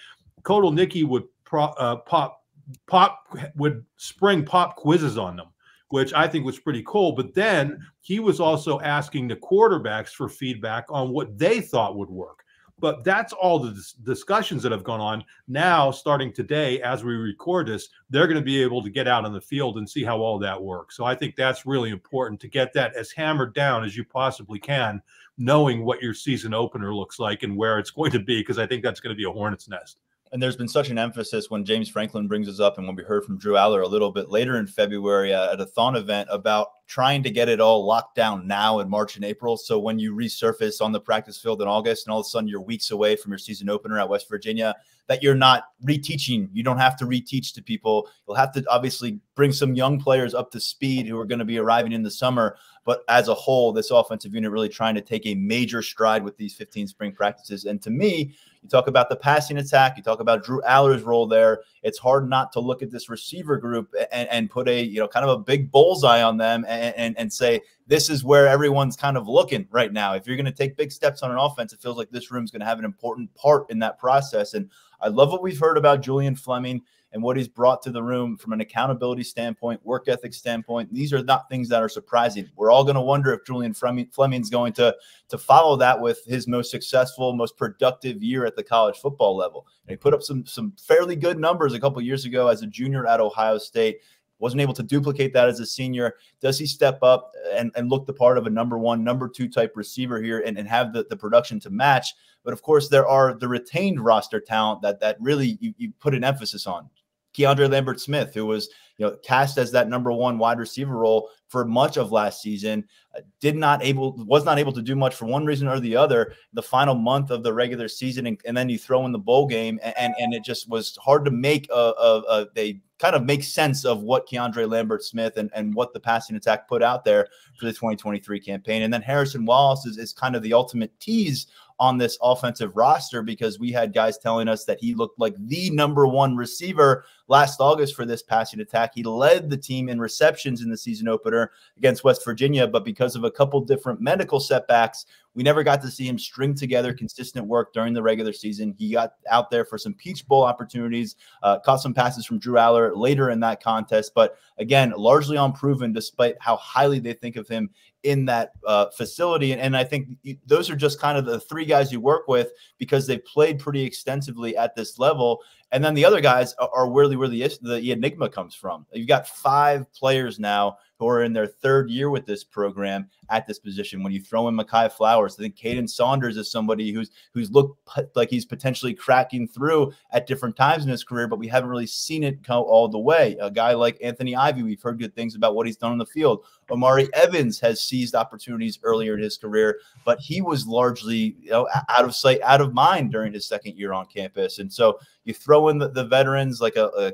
Kotelnicki would pro, uh, pop pop would spring pop quizzes on them, which I think was pretty cool. But then he was also asking the quarterbacks for feedback on what they thought would work. But that's all the dis- discussions that have gone on. Now, starting today, as we record this, they're going to be able to get out on the field and see how all that works. So I think that's really important to get that as hammered down as you possibly can knowing what your season opener looks like and where it's going to be, because I think that's going to be a hornet's nest. And there's been such an emphasis when James Franklin brings us up, and when we heard from Drew Allar a little bit later in February at a Thon event about trying to get it all locked down now in March and April. So when you resurface on the practice field in August, and all of a sudden you're weeks away from your season opener at West Virginia, that you're not reteaching. You don't have to reteach to people. You'll have to obviously bring some young players up to speed who are going to be arriving in the summer. But as a whole, this offensive unit really trying to take a major stride with these 15 spring practices. And to me, you talk about the passing attack, you talk about Drew Allar's role there. It's hard not to look at this receiver group and, and put a, you know, kind of a big bullseye on them and, and, and say, this is where everyone's kind of looking right now. If you're going to take big steps on an offense, it feels like this room is going to have an important part in that process. And I love what we've heard about Julian Fleming and what he's brought to the room from an accountability standpoint, work ethic standpoint. These are not things that are surprising. We're all going to wonder if Julian Fleming's going to to follow that with his most successful, most productive year at the college football level. And he put up some some fairly good numbers a couple years ago as a junior at Ohio State wasn't able to duplicate that as a senior. Does he step up and, and look the part of a number one, number two type receiver here and, and have the, the production to match? But of course, there are the retained roster talent that that really you, you put an emphasis on. Keandre Lambert Smith, who was you know, cast as that number one wide receiver role for much of last season. Uh, did not able was not able to do much for one reason or the other. The final month of the regular season, and, and then you throw in the bowl game, and and, it just was hard to make a, a, a they kind of make sense of what Keandre Lambert Smith and, and what the passing attack put out there for the 2023 campaign. And then Harrison Wallace is, is kind of the ultimate tease on this offensive roster because we had guys telling us that he looked like the number one receiver last August for this passing attack. He led the team in receptions in the season opener against West Virginia, but because of a couple different medical setbacks, we never got to see him string together consistent work during the regular season. He got out there for some Peach Bowl opportunities, uh, caught some passes from Drew Allar later in that contest, but again, largely unproven despite how highly they think of him in that uh, facility. And, and, I think those are just kind of the three guys you work with because they've played pretty extensively at this level. And then the other guys are, are really the enigma comes from. You've got five players now who are in their third year with this program at this position. When you throw in Mekhi Flowers, I think Kaden Saunders is somebody who's who's looked like he's potentially cracking through at different times in his career, but we haven't really seen it go all the way. A guy like Anthony Ivey, we've heard good things about what he's done on the field. Omari Evans has seized opportunities earlier in his career, but he was largely you know out of sight, out of mind during his second year on campus. And so you throw in the, the veterans like a, a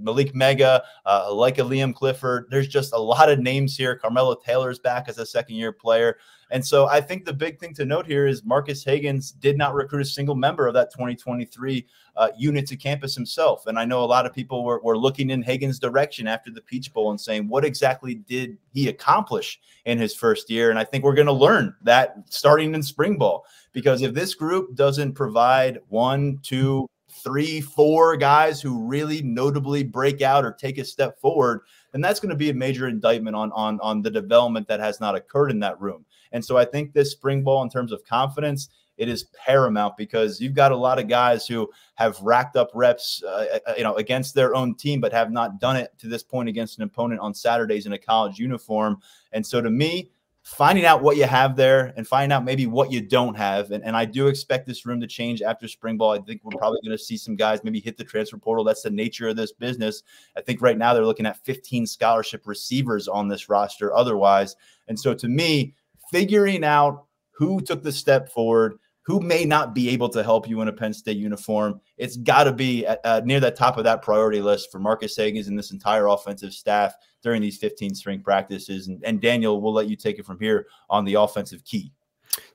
Malick Meiga, uh, like a Liam Clifford. There's just a lot of names here. Carmelo Taylor's back as a second year player. And so I think the big thing to note here is Marques Hagans did not recruit a single member of that 2023 uh, unit to campus himself. And I know a lot of people were, were looking in Hagans' direction after the Peach Bowl and saying, what exactly did he accomplish in his first year? And I think we're going to learn that starting in spring ball. Because if this group doesn't provide one, two, three, four guys who really notably break out or take a step forward, then that's going to be a major indictment on on on the development that has not occurred in that room. And so I think this spring ball, in terms of confidence, it is paramount because you've got a lot of guys who have racked up reps, uh, uh you know, against their own team, but have not done it to this point against an opponent on Saturdays in a college uniform. And so to me, finding out what you have there and finding out maybe what you don't have. And, and I do expect this room to change after spring ball. I think we're probably going to see some guys maybe hit the transfer portal. That's the nature of this business. I think right now they're looking at 15 scholarship receivers on this roster otherwise. And so to me, figuring out who took the step forward, who may not be able to help you in a Penn State uniform. It's got to be at, uh, near the top of that priority list for Marques Hagans and this entire offensive staff during these 15 spring practices. And, and Daniel, we'll let you take it from here on the offensive key.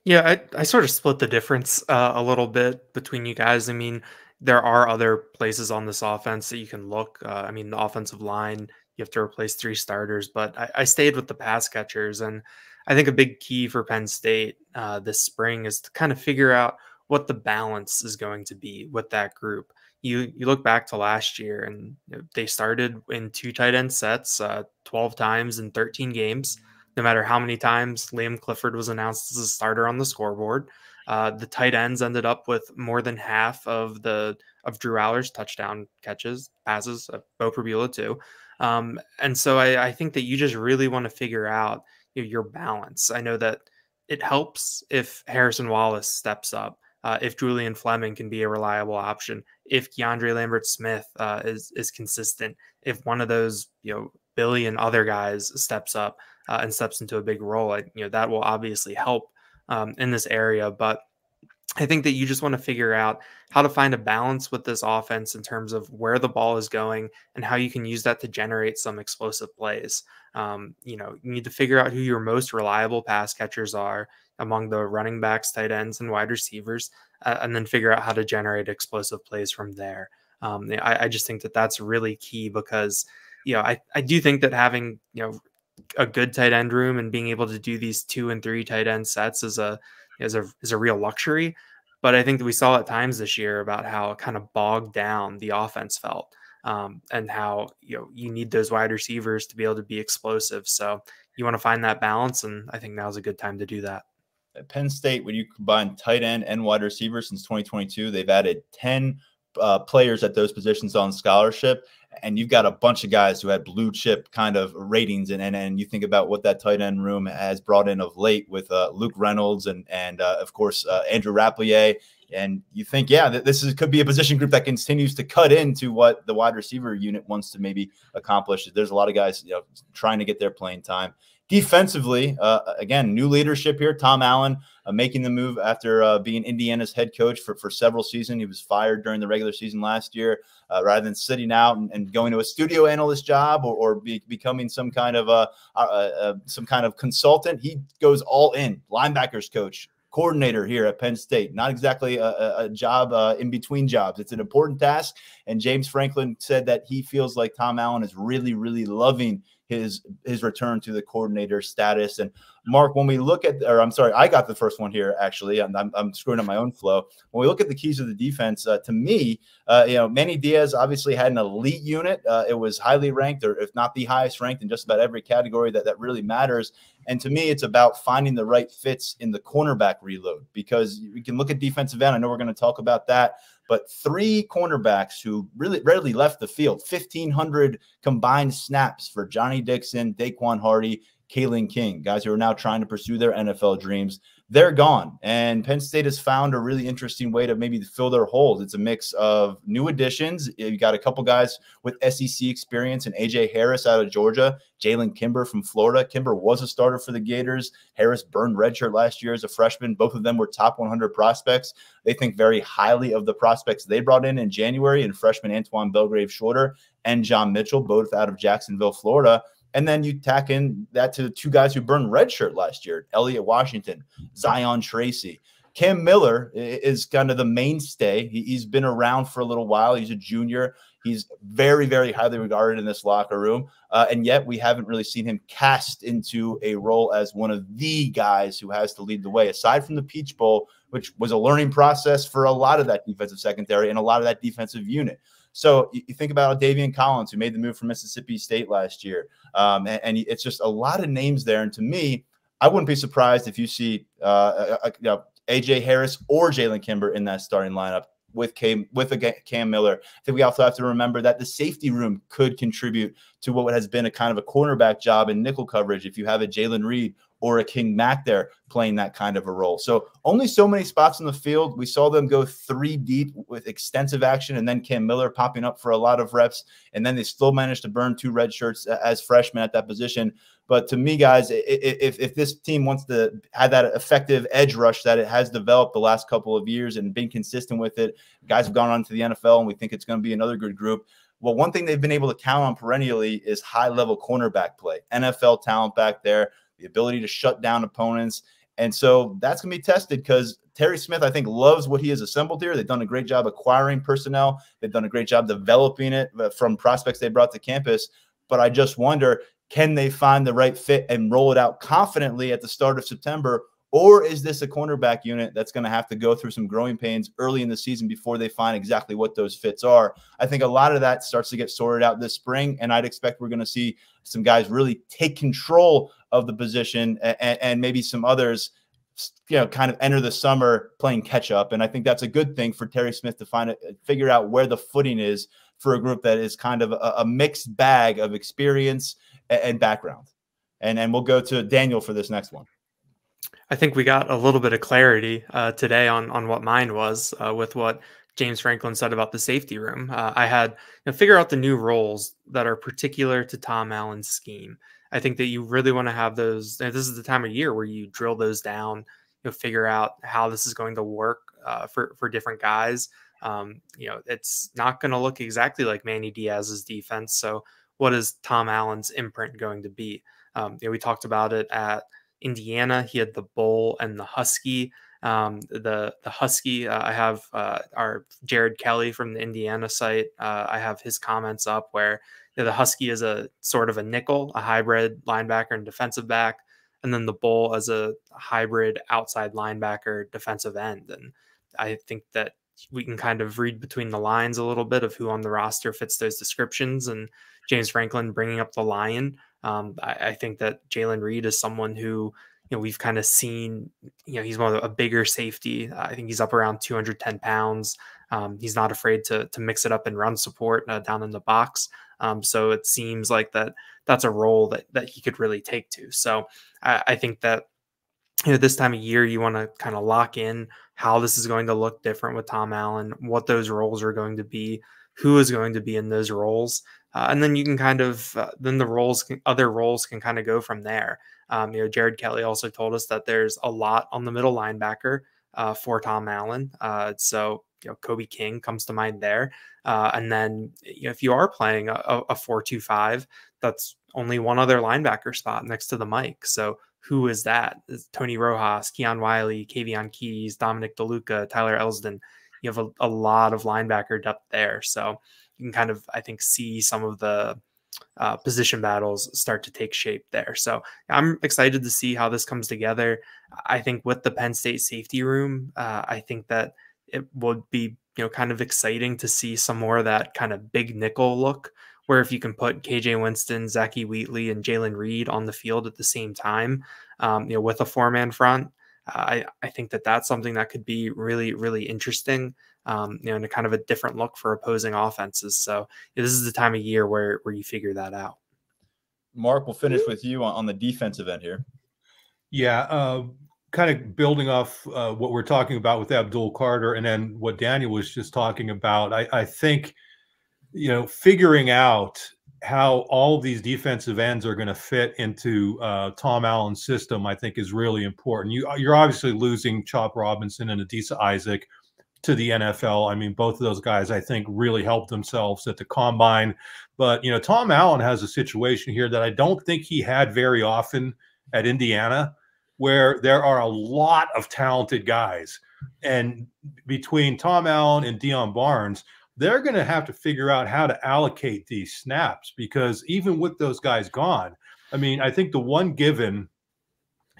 Yeah, I, I sort of split the difference uh, a little bit between you guys. I mean, there are other places on this offense that you can look. Uh, I mean, the offensive line, you have to replace three starters, but I, I stayed with the pass catchers. And I think a big key for Penn State uh, this spring is to kind of figure out what the balance is going to be with that group. You you look back to last year, and they started in two tight end sets, uh, twelve times in thirteen games. No matter how many times Liam Clifford was announced as a starter on the scoreboard, uh, the tight ends ended up with more than half of the of Drew Allar's touchdown catches, passes, uh, Beau Pribula too. Um, and so I, I think that you just really want to figure out your balance. I know that it helps if Harrison Wallace steps up, uh, if Julian Fleming can be a reliable option, if Keandre Lambert Smith uh, is is consistent, if one of those you know billion other guys steps up uh, and steps into a big role, you know that will obviously help um, in this area. But I think that you just want to figure out how to find a balance with this offense in terms of where the ball is going and how you can use that to generate some explosive plays. Um, you know, you need to figure out who your most reliable pass catchers are among the running backs, tight ends, and wide receivers, uh, and then figure out how to generate explosive plays from there. Um, I, I just think that that's really key because, you know, I, I do think that having, you know, a good tight end room and being able to do these two and three tight end sets is a is a is a real luxury. But I think that we saw at times this year about how kind of bogged down the offense felt, um, and how you know you need those wide receivers to be able to be explosive. So you want to find that balance, and I think now is a good time to do that. At Penn State, when you combine tight end and wide receiver since 2022, they've added 10 uh, players at those positions on scholarship, and you've got a bunch of guys who had blue chip kind of ratings, and and, and you think about what that tight end room has brought in of late with uh, Luke Reynolds and and uh, of course uh, Andrew Rappleyea And you think, yeah, this is, could be a position group that continues to cut into what the wide receiver unit wants to maybe accomplish. There's a lot of guys you know, trying to get their playing time. Defensively, uh, again, new leadership here. Tom Allen uh, making the move after uh, being Indiana's head coach for, for several seasons. He was fired during the regular season last year. Uh, rather than sitting out and, and, going to a studio analyst job or, or be, becoming some kind of a, some kind of consultant, he goes all in. Linebackers coach, coordinator here at Penn State. Not exactly a, a job uh, in between jobs. It's an important task. And James Franklin said that he feels like Tom Allen is really, really loving his his return to the coordinator status. And Mark, when we look at, or I'm sorry, I got the first one here actually. I'm, I'm, I'm screwing up my own flow. When we look at the keys of the defense, uh, to me, uh, you know, Manny Diaz obviously had an elite unit. Uh, it was highly ranked, or if not the highest ranked, in just about every category that that really matters. And to me, it's about finding the right fits in the cornerback reload because we can look at defensive end. I know we're going to talk about that, but three cornerbacks who really rarely left the field, 1,500 combined snaps for Johnny Dixon, Daequan Hardy, Kalen King, guys who are now trying to pursue their NFL dreams they're gone. And Penn State has found a really interesting way to maybe fill their holes. It's a mix of new additions. You got a couple guys with SEC experience and AJ Harris out of Georgia, Jalen Kimber from Florida. Kimber was a starter for the Gators. Harris burned redshirt last year as a freshman. Both of them were top 100 prospects. They think very highly of the prospects they brought in in January and freshman Antoine Belgrave Shorter and John Mitchell, both out of Jacksonville, Florida. And then you tack in that to the two guys who burned red shirt last year Elliot Washington, Zion Tracy. Cam Miller is kind of the mainstay. He's been around for a little while. He's a junior. He's very, very highly regarded in this locker room. Uh, and yet we haven't really seen him cast into a role as one of the guys who has to lead the way, aside from the Peach Bowl, which was a learning process for a lot of that defensive secondary and a lot of that defensive unit. So you think about Davian Collins, who made the move from Mississippi State last year, um, and, and, it's just a lot of names there. And to me, I wouldn't be surprised if you see uh, you know, AJ Harris or Jalen Kimber in that starting lineup with Cam with a Cam Miller. I think we also have to remember that the safety room could contribute to what has been a kind of a cornerback job in nickel coverage. If you have a Jaylen Reed or a King Mack there playing that kind of a role. So only so many spots in the field. We saw them go three deep with extensive action, and then Cam Miller popping up for a lot of reps, and then they still managed to burn two red shirts as freshmen at that position. But to me, guys, if, if this team wants to have that effective edge rush that it has developed the last couple of years and been consistent with it, guys have gone on to the NFL, and we think it's going to be another good group. Well, one thing they've been able to count on perennially is high level cornerback play, NFL talent back there the ability to shut down opponents. And so that's going to be tested because Terry Smith, I think, loves what he has assembled here. They've done a great job acquiring personnel, they've done a great job developing it uh, from prospects they brought to campus. But I just wonder can they find the right fit and roll it out confidently at the start of September? Or is this a cornerback unit that's going to have to go through some growing pains early in the season before they find exactly what those fits are? I think a lot of that starts to get sorted out this spring, and I'd expect we're going to see some guys really take control of the position and, and maybe some others you know kind of enter the summer playing catch up. And i think that's a good thing for terry smith to find it figure out where the footing is for a group that is kind of a, a mixed bag of experience and, and background. And and we'll go to daniel for this next one I think we got a little bit of clarity uh, today on on what mine was uh, with what James Franklin said about the safety room. Uh, I had you know, figure out the new roles that are particular to Tom Allen's scheme. I think that you really want to have those. This is the time of year where you drill those down, you know, figure out how this is going to work uh, for for different guys. Um, you know, it's not going to look exactly like Manny Diaz's defense. So, what is Tom Allen's imprint going to be? Um, you know, we talked about it at Indiana. He had the bull and the husky. Um, the the husky. Uh, I have uh, our Jared Kelly from the Indiana site. Uh, I have his comments up where you know, the husky is a sort of a nickel, a hybrid linebacker and defensive back, and then the bull as a hybrid outside linebacker defensive end. And I think that we can kind of read between the lines a little bit of who on the roster fits those descriptions. And James Franklin bringing up the lion um, I, I, think that Jaylen Reed is someone who you know we've kind of seen. You know, he's one of a bigger safety. I think he's up around 210 pounds. Um, he's not afraid to to mix it up and run support uh, down in the box. Um, so it seems like that that's a role that that he could really take to. So I, I think that you know, this time of year, you want to kind of lock in how this is going to look different with Tom Allen, what those roles are going to be, who is going to be in those roles. Uh, and then you can kind of, uh, then the roles, can, other roles can kind of go from there. Um, you know, Jared Kelly also told us that there's a lot on the middle linebacker uh, for Tom Allen. Uh, so, you know, Kobe King comes to mind there. Uh, and then you know, if you are playing a, a 4-2-5, that's only one other linebacker spot next to the mic. So who is that? Is Tony Rojas, Keon Wiley, Kaveion Keys, Dominic DeLuca, Tyler Elsdon. You have a, a lot of linebacker depth there. So you can kind of, I think, see some of the uh, position battles start to take shape there. So I'm excited to see how this comes together. I think with the Penn State safety room, uh, I think that it would be you know kind of exciting to see some more of that kind of big nickel look where if you can put KJ Winston, Zakee Wheatley, and Jaylen Reed on the field at the same time, um, you know, with a four man front, uh, I, I think that that's something that could be really, really interesting, um, you know, and a kind of a different look for opposing offenses. So this is the time of year where, where you figure that out. Mark, we'll finish with you on, on the defensive end here. Yeah. Uh, kind of building off uh, what we're talking about with Abdul Carter and then what Daniel was just talking about, I, I think – you know, figuring out how all these defensive ends are going to fit into uh, Tom Allen's system, I think, is really important. You, you're obviously losing Chop Robinson and Adisa Isaac to the NFL. I mean, both of those guys, I think, really helped themselves at the combine. But, you know, Tom Allen has a situation here that I don't think he had very often at Indiana, where there are a lot of talented guys. And between Tom Allen and Deion Barnes, they're going to have to figure out how to allocate these snaps because even with those guys gone, I mean, I think the one given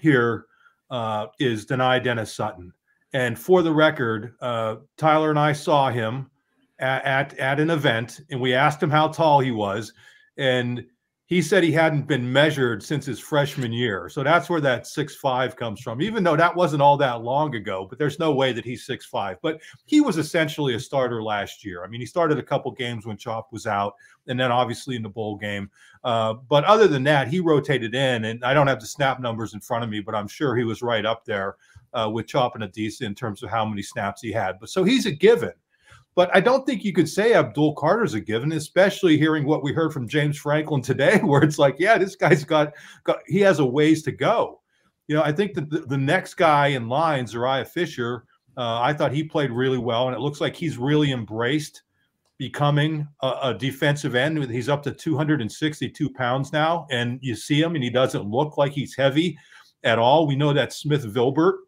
here uh, is Dani Dennis Sutton. And for the record, uh, Tyler and I saw him at, at, at an event, and we asked him how tall he was, and he said he hadn't been measured since his freshman year. So that's where that six five comes from, even though that wasn't all that long ago. But there's no way that he's six five. But he was essentially a starter last year. I mean, he started a couple games when Chop was out, and then obviously in the bowl game. Uh, but other than that, he rotated in, and I don't have the snap numbers in front of me, but I'm sure he was right up there uh, with Chop and Adisa in terms of how many snaps he had. But so he's a given. But I don't think you could say Abdul Carter's a given, especially hearing what we heard from James Franklin today, [laughs] where it's like, yeah, this guy's got, got he has a ways to go. You know, I think that the, the next guy in line, Zuriah Fisher, uh, I thought he played really well, and it looks like he's really embraced becoming a, a, defensive end. He's up to 262 pounds now, and you see him, and he doesn't look like he's heavy at all. We know that Smith Vilbert,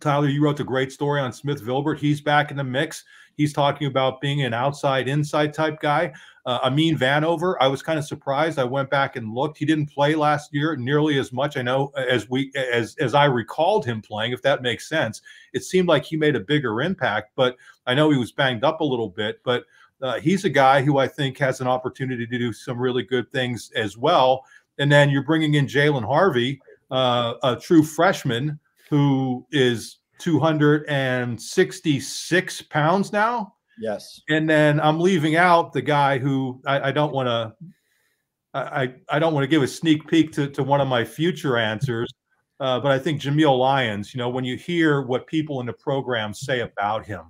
Tyler, you wrote the great story on Smith Vilbert. He's back in the mix. He's talking about being an outside inside type guy. Uh, Amin Vanover, I was kind of surprised. I went back and looked. He didn't play last year nearly as much. I know as we as as I recalled him playing, if that makes sense. It seemed like he made a bigger impact, but I know he was banged up a little bit. But uh, he's a guy who I think has an opportunity to do some really good things as well. And then you're bringing in Jalen Harvey, uh, a true freshman who is 266 pounds now. Yes. And then I'm leaving out the guy who I, I don't want to. I, I don't want to give a sneak peek to, to one of my future answers, uh, but I think Jameial Lyons, you know, when you hear what people in the program say about him,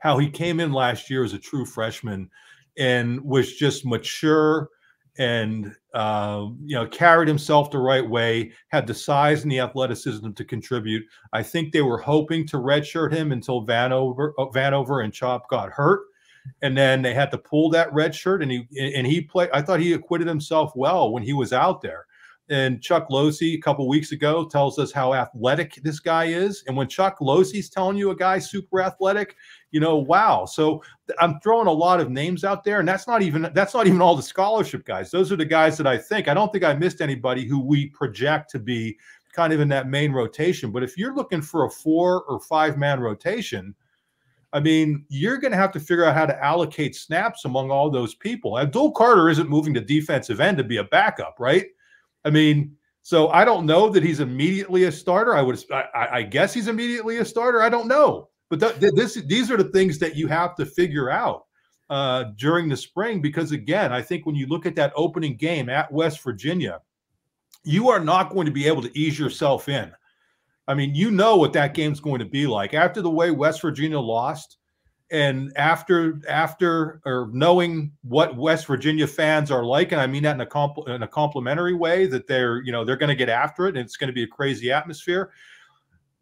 how he came in last year as a true freshman and was just mature and uh, you know carried himself the right way, had the size and the athleticism to contribute. I think they were hoping to redshirt him until Vanover, uh, Vanover and Chop got hurt, and then they had to pull that red shirt. And he and he played. I thought he acquitted himself well when he was out there. And Chuck Losey a couple weeks ago tells us how athletic this guy is. And when Chuck Losey's telling you a guy super athletic, you know, wow. So I'm throwing a lot of names out there, and that's not even that's not even all the scholarship guys. Those are the guys that I think. I don't think I missed anybody who we project to be kind of in that main rotation. But if you're looking for a four or five man rotation, I mean, you're going to have to figure out how to allocate snaps among all those people. Abdul Carter isn't moving to defensive end to be a backup, right? I mean, so I don't know that he's immediately a starter. I would, I, I guess he's immediately a starter. I don't know, but th- this, these are the things that you have to figure out uh, during the spring because again, I think when you look at that opening game at West Virginia, you are not going to be able to ease yourself in. I mean, you know what that game's going to be like after the way West Virginia lost and after after or knowing what West Virginia fans are like, and I mean that in a compl- in a complimentary way, that they're you know they're going to get after it, and it's going to be a crazy atmosphere.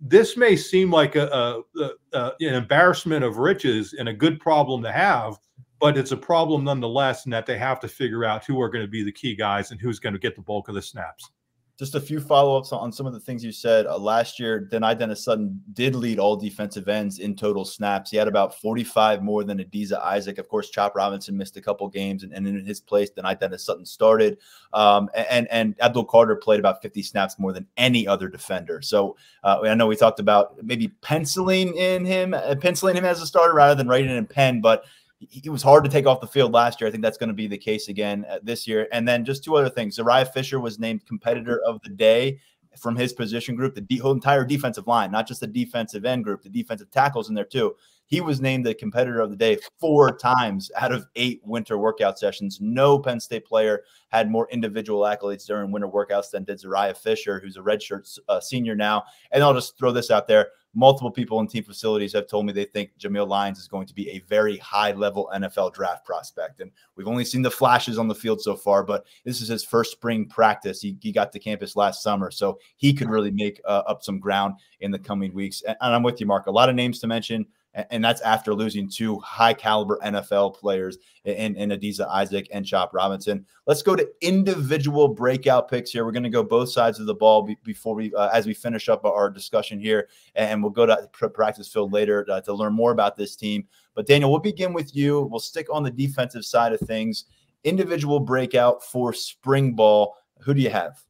This may seem like a, a, a, an embarrassment of riches and a good problem to have, but it's a problem nonetheless, and that they have to figure out who are going to be the key guys and who's going to get the bulk of the snaps just a few follow-ups on some of the things you said. Uh, last year Dani Dennis Sutton did lead all defensive ends in total snaps. He had about 45 more than Adisa Isaac. Of course Chop Robinson missed a couple games and, and in his place Dani Dennis Sutton started. Um, and and Abdul Carter played about 50 snaps more than any other defender. So uh, I know we talked about maybe penciling in him uh, penciling him as a starter rather than writing in pen but he was hard to take off the field last year. I think that's going to be the case again uh, this year. And then just two other things. Zuriah Fisher was named competitor of the day from his position group, the de- whole entire defensive line, not just the defensive end group, the defensive tackles in there too. He was named the competitor of the day four times out of eight winter workout sessions. No Penn State player had more individual accolades during winter workouts than did Zuriah Fisher, who's a redshirt uh, senior now. And I'll just throw this out there multiple people in team facilities have told me they think Jameial Lyons is going to be a very high level NFL draft prospect. And we've only seen the flashes on the field so far, but this is his first spring practice. He, he got to campus last summer, so he could really make uh, up some ground in the coming weeks. And, and I'm with you, Mark. A lot of names to mention and that's after losing two high caliber NFL players in, in Adisa Isaac and Chop Robinson. Let's go to individual breakout picks here. We're going to go both sides of the ball before we, uh, as we finish up our discussion here, and we'll go to practice field later to, to learn more about this team. But Daniel, we'll begin with you. We'll stick on the defensive side of things. Individual breakout for spring ball. Who do you have?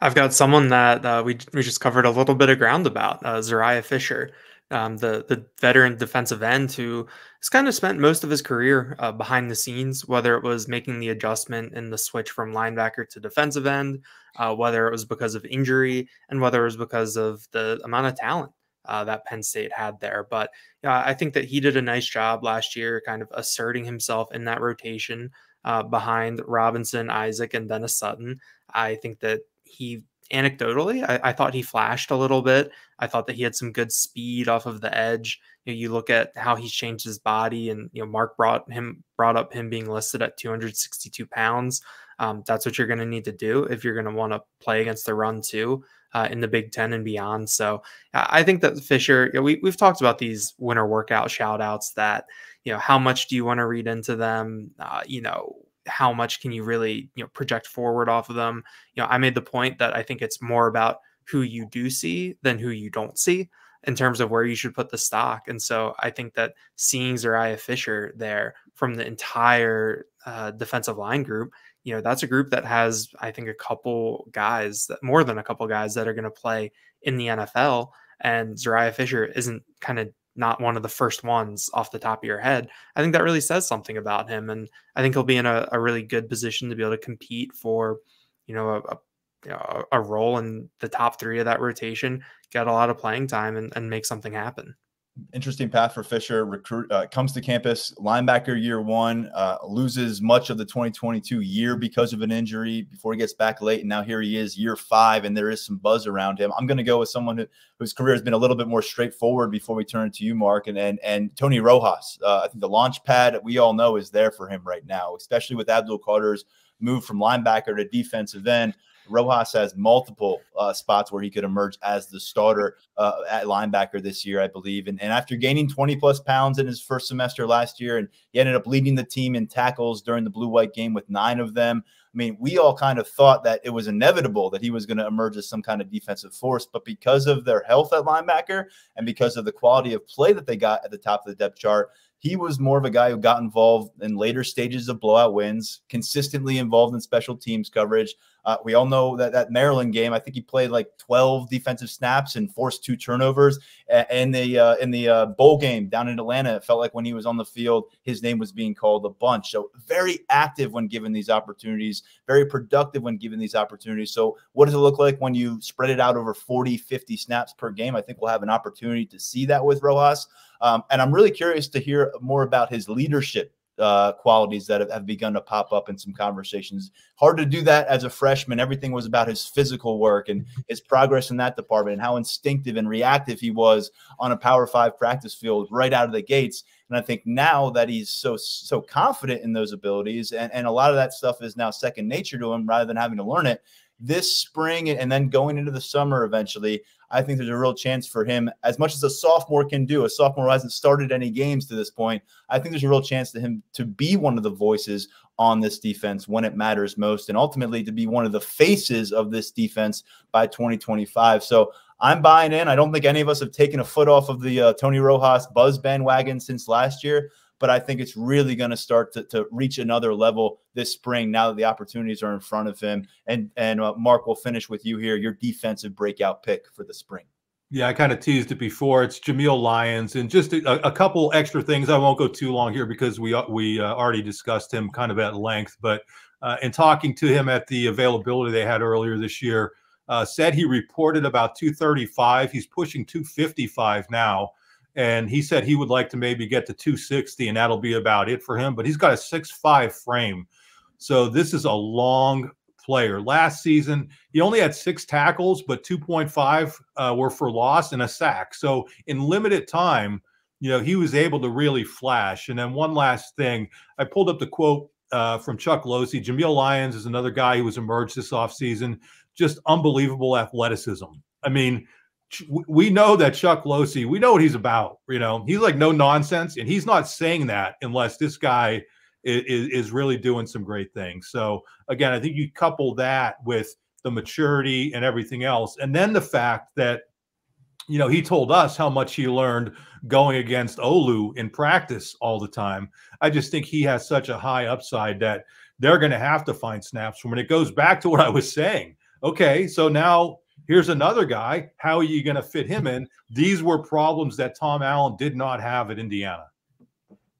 I've got someone that uh, we we just covered a little bit of ground about, uh, Zuriah Fisher um, the the veteran defensive end who has kind of spent most of his career uh, behind the scenes, whether it was making the adjustment in the switch from linebacker to defensive end, uh, whether it was because of injury, and whether it was because of the amount of talent uh, that Penn State had there. But I think that he did a nice job last year, kind of asserting himself in that rotation uh, behind Robinson, Isaac, and Dennis Sutton. I think that he anecdotally, I, I, thought he flashed a little bit. I thought that he had some good speed off of the edge. You, know, you look at how he's changed his body, and you know, Mark brought him brought up him being listed at 262 pounds. Um, that's what you're going to need to do if you're going to want to play against the run too uh, in the Big Ten and beyond. So I think that Fisher, you know, we we've talked about these winter workout shout outs that you know how much do you want to read into them? Uh, you know how much can you really you know project forward off of them? You know i made the point that i think it's more about who you do see than who you don't see in terms of where you should put the stock and so i think that seeing zuriah fisher there from the entire uh, defensive line group you know that's a group that has i think a couple guys that more than a couple guys that are going to play in the nfl and zuriah fisher isn't kind of not one of the first ones off the top of your head, I think that really says something about him. And I think he'll be in a, a really good position to be able to compete for, you know, a, a, a role in the top three of that rotation, get a lot of playing time and, and make something happen interesting path for Fisher. Recruit uh, comes to campus, linebacker year one, uh, loses much of the 2022 year because of an injury before he gets back late, and now here he is, year five, and there is some buzz around him. I'm going to go with someone who, whose career has been a little bit more straightforward before we turn to you, Mark, and and and Tony Rojas. Uh, I think the launch pad we all know is there for him right now, especially with Abdul Carter's move from linebacker to defensive end. Rojas has multiple uh, spots where he could emerge as the starter uh, at linebacker this year, I believe. And, and after gaining 20 plus pounds in his first semester last year, and he ended up leading the team in tackles during the blue white game with nine of them. I mean, we all kind of thought that it was inevitable that he was going to emerge as some kind of defensive force, but because of their health at linebacker and because of the quality of play that they got at the top of the depth chart, he was more of a guy who got involved in later stages of blowout wins, consistently involved in special teams coverage. Uh, we all know that that Maryland game. I think he played like 12 defensive snaps and forced two turnovers. In the uh, in the uh, bowl game down in Atlanta, it felt like when he was on the field, his name was being called a bunch. So very active when given these opportunities, very productive when given these opportunities. So what does it look like when you spread it out over 40, 50 snaps per game? I think we'll have an opportunity to see that with Rojas. Um, and I'm really curious to hear more about his leadership uh, qualities that have, have, begun to pop up in some conversations. Hard to do that as a freshman. Everything was about his physical work and his progress in that department and how instinctive and reactive he was on a Power Five practice field right out of the gates. And I think now that he's so so confident in those abilities, and, and a lot of that stuff is now second nature to him rather than having to learn it. This spring and then going into the summer eventually, I think there's a real chance for him, as much as a sophomore can do. A sophomore hasn't started any games to this point. I think there's a real chance to him to be one of the voices on this defense when it matters most, and ultimately to be one of the faces of this defense by 2025. So I'm buying in. I don't think any of us have taken a foot off of the uh, Tony Rojas buzz bandwagon since last year but I think it's really going to start to reach another level this spring now that the opportunities are in front of him. And and uh, Mark, will finish with you here. Your defensive breakout pick for the spring. Yeah, I kind of teased it before. It's Jameial Lyons, and just a, a, couple extra things. I won't go too long here because we uh, we uh, already discussed him kind of at length. But uh, in talking to him at the availability they had earlier this year, uh, said he reported about 235. He's pushing 255 now and he said he would like to maybe get to 260 and that'll be about it for him but he's got a 6'5 frame. So this is a long player. Last season he only had six tackles but 2.5 uh, were for loss and a sack. So in limited time you know he was able to really flash. And then one last thing i pulled up the quote uh, from chuck losey. Jameial lyons is another guy who was emerged this offseason. Just unbelievable athleticism. I mean we know that Chuck Losey, we know what he's about. You know, he's like no nonsense, and he's not saying that unless this guy is, is really doing some great things. So again, I think you couple that with the maturity and everything else, and then the fact that you know he told us how much he learned going against Olu in practice all the time. I just think he has such a high upside that they're going to have to find snaps from. And it goes back to what I was saying. Okay, so now Here's another guy. How are you going to fit him in? These were problems that Tom Allen did not have at Indiana.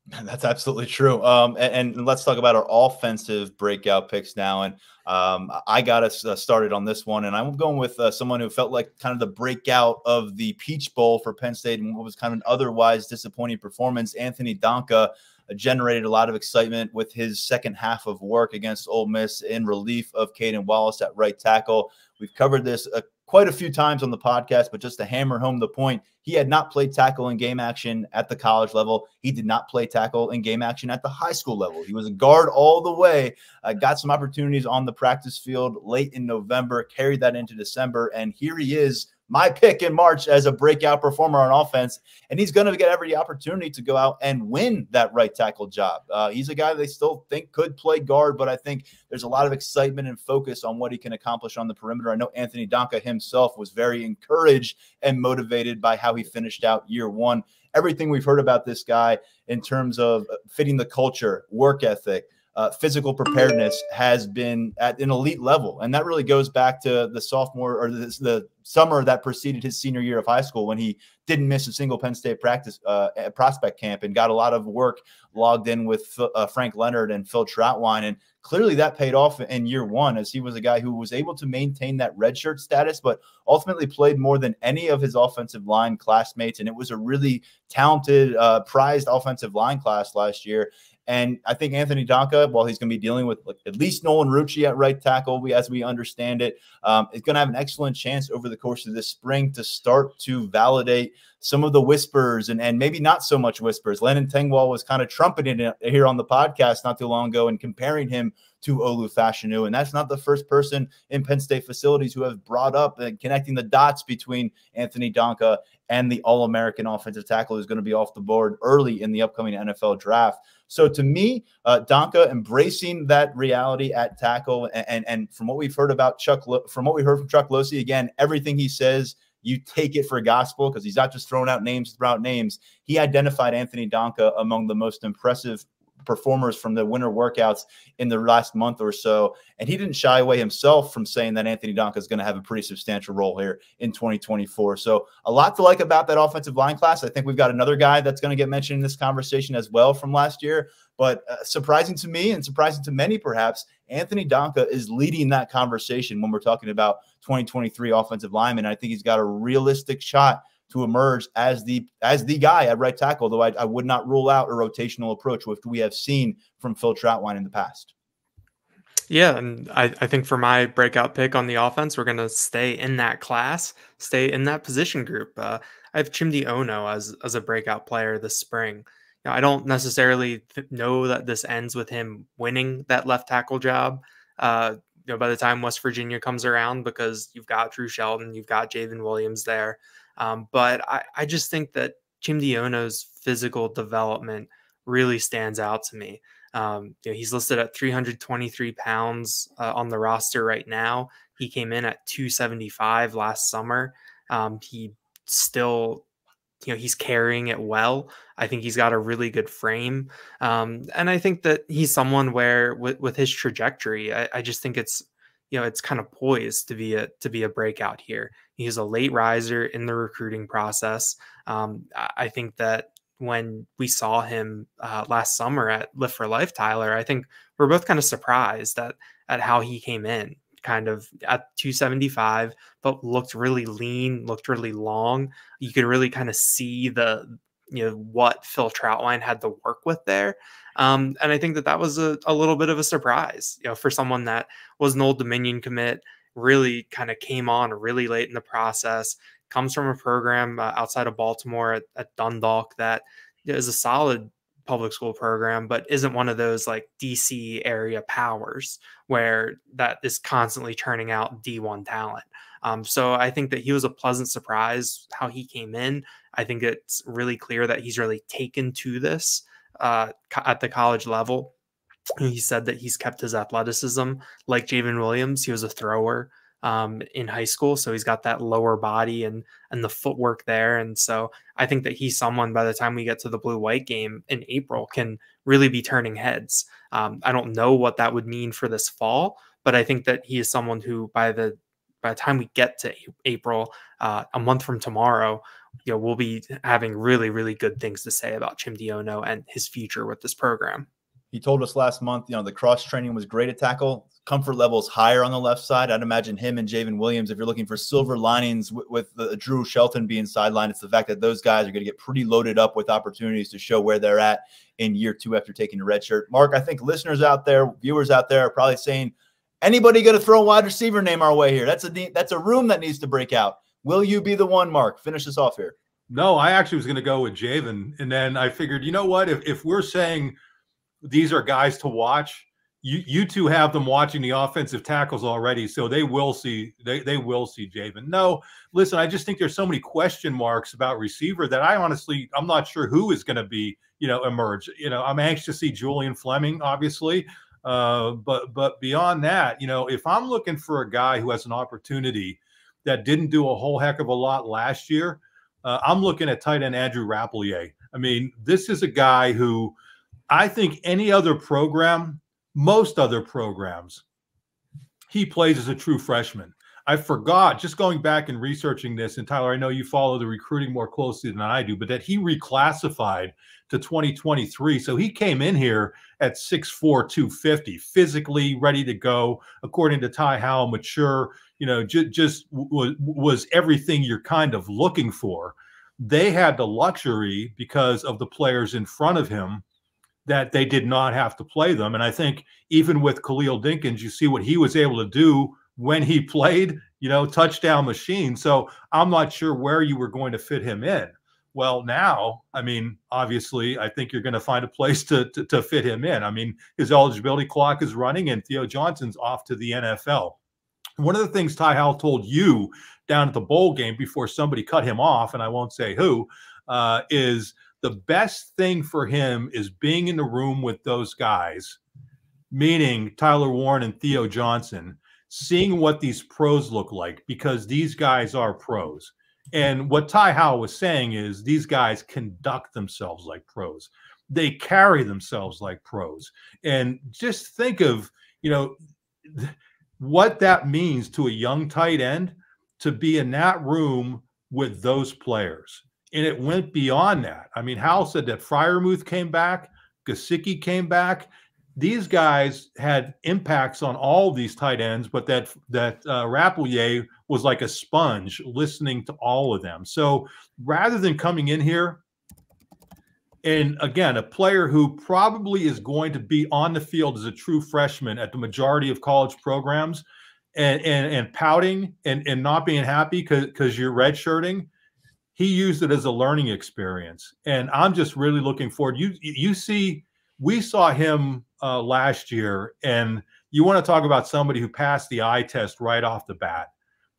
[laughs] That's absolutely true. Um, and, and, let's talk about our offensive breakout picks now. And um, I got us uh, started on this one, and I'm going with uh, someone who felt like kind of the breakout of the Peach Bowl for Penn State and what was kind of an otherwise disappointing performance. Anthony Donkoh uh, generated a lot of excitement with his second half of work against Ole Miss in relief of Caedan Wallace at right tackle. We've covered this a quite a few times on the podcast, but just to hammer home the point, he had not played tackle in game action at the college level. He did not play tackle in game action at the high school level. He was a guard all the way. Uh, got some opportunities on the practice field late in November, carried that into December, and here he is my pick in March as a breakout performer on offense. And he's going to get every opportunity to go out and win that right tackle job. Uh, he's a guy they still think could play guard, but I think there's a lot of excitement and focus on what he can accomplish on the perimeter. I know Anthony Donkoh himself was very encouraged and motivated by how he finished out year one. Everything we've heard about this guy in terms of fitting the culture, work ethic, uh, physical preparedness has been at an elite level. And that really goes back to the sophomore or the, the, summer that preceded his senior year of high school when he didn't miss a single Penn State practice uh, prospect camp and got a lot of work logged in with uh, Frank Leonard and Phil Trautwein. And clearly that paid off in year one as he was a guy who was able to maintain that redshirt status, but ultimately played more than any of his offensive line classmates. And it was a really talented, uh, prized offensive line class last year. And I think Anthony Donkoh, while he's going to be dealing with like, at least Nolan Rucci at right tackle, we, as we understand it, um, is going to have an excellent chance over the course of this spring to start to validate some of the whispers and, and maybe not so much whispers. Landon Tengwall was kind of trumpeting it here on the podcast not too long ago and comparing him to Olu Fashanu. And that's not the first person in Penn State facilities who have brought up and connecting the dots between Anthony Donkoh and the All American offensive tackle who's going to be off the board early in the upcoming NFL draft. So to me, uh, Donkoh embracing that reality at tackle, and, and, and from what we've heard about Chuck, from what we heard from Chuck Losey, again, everything he says, you take it for gospel because he's not just throwing out names, throughout names. He identified Anthony Donkoh among the most impressive performers from the winter workouts in the last month or so. And he didn't shy away himself from saying that Anthony Donkoh is going to have a pretty substantial role here in 2024. So a lot to like about that offensive line class. I think we've got another guy that's going to get mentioned in this conversation as well from last year. But uh, surprising to me and surprising to many, perhaps, Anthony Donkoh is leading that conversation when we're talking about 2023 offensive linemen. I think he's got a realistic shot to emerge as the as the guy at right tackle. Though I, I would not rule out a rotational approach, which we have seen from Phil Trautwein in the past. Yeah, and I, I think for my breakout pick on the offense, we're going to stay in that class, stay in that position group. Uh, I have Chimdy Onoh as as a breakout player this spring. Know, I don't necessarily know that this ends with him winning that left tackle job. Uh, you know, by the time West Virginia comes around, because you've got Drew Shelton, you've got J'ven Williams there. Um, but I, I just think that Chimdy Onoh's physical development really stands out to me. Um, you know, he's listed at 323 pounds uh, on the roster right now. He came in at 275 last summer. Um, he still, you know, he's carrying it well. I think he's got a really good frame, um, and I think that he's someone where, with, with his trajectory, I, I just think it's, you know, it's kind of poised to be a to be a breakout here. He's a late riser in the recruiting process. Um, I think that when we saw him uh, last summer at Lift for Life, Tyler, I think we're both kind of surprised at at how he came in, kind of at 275, but looked really lean, looked really long. You could really kind of see the you know what Phil Trautwein had to work with there, um, and I think that that was a, a little bit of a surprise, you know, for someone that was an Old Dominion commit, really kind of came on really late in the process comes from a program uh, outside of Baltimore at, at Dundalk that is a solid public school program, but isn't one of those like DC area powers where that is constantly churning out D1 talent. Um, so I think that he was a pleasant surprise how he came in. I think it's really clear that he's really taken to this uh, at the college level. He said that he's kept his athleticism like J'ven Williams. He was a thrower um, in high school, so he's got that lower body and and the footwork there. And so I think that he's someone by the time we get to the blue white game in April can really be turning heads. Um, I don't know what that would mean for this fall, but I think that he is someone who by the by the time we get to April, uh, a month from tomorrow, you know, we'll be having really, really good things to say about Chimdy Onoh and his future with this program. He told us last month, you know, the cross training was great at tackle. Comfort levels higher on the left side. I'd imagine him and J'ven Williams, if you're looking for silver linings with, with the, Drew Shelton being sidelined, it's the fact that those guys are going to get pretty loaded up with opportunities to show where they're at in year two after taking a red shirt. Mark, I think listeners out there, viewers out there are probably saying, anybody going to throw a wide receiver name our way here? That's a that's a room that needs to break out. Will you be the one, Mark? Finish this off here. No, I actually was going to go with J'ven, and then I figured, you know what? If if we're saying – these are guys to watch. You you two have them watching the offensive tackles already, so they will see they they will see J'ven. No, listen, I just think there's so many question marks about receiver that I honestly I'm not sure who is going to be you know emerge. You know, I'm anxious to see Julian Fleming, obviously, uh, but but beyond that, you know, if I'm looking for a guy who has an opportunity that didn't do a whole heck of a lot last year, uh, I'm looking at tight end Andrew Rappleyea. I mean, this is a guy who I think any other program, most other programs, he plays as a true freshman. I forgot just going back and researching this, and Tyler, I know you follow the recruiting more closely than I do, but that he reclassified to 2023. So he came in here at 6'4, 250, physically ready to go, according to Ty Howle, mature, you know, j- just was, was everything you're kind of looking for. They had the luxury because of the players in front of him that they did not have to play them. And I think even with Khalil Dinkins, you see what he was able to do when he [laughs] played, you know, touchdown machine. So I'm not sure where you were going to fit him in. Well, now, I mean, obviously, I think you're going to find a place to, to, to fit him in. I mean, his eligibility clock is running, and Theo Johnson's off to the NFL. One of the things Ty Howle told you down at the bowl game before somebody cut him off, and I won't say who, uh, is – the best thing for him is being in the room with those guys, meaning Tyler Warren and Theo Johnson, seeing what these pros look like because these guys are pros. And what Ty Howle was saying is these guys conduct themselves like pros. They carry themselves like pros. And just think of, you know, [laughs] what that means to a young tight end to be in that room with those players and it went beyond that. I mean, Howle said that Freiermuth came back, Gesicki came back. These guys had impacts on all these tight ends, but that that uh, Rappleyea was like a sponge listening to all of them. So rather than coming in here and again, a player who probably is going to be on the field as a true freshman at the majority of college programs and and, and pouting and, and not being happy because because you're redshirting, he used it as a learning experience. And I'm just really looking forward. You you see, we saw him uh, last year, and you want to talk about somebody who passed the eye test right off the bat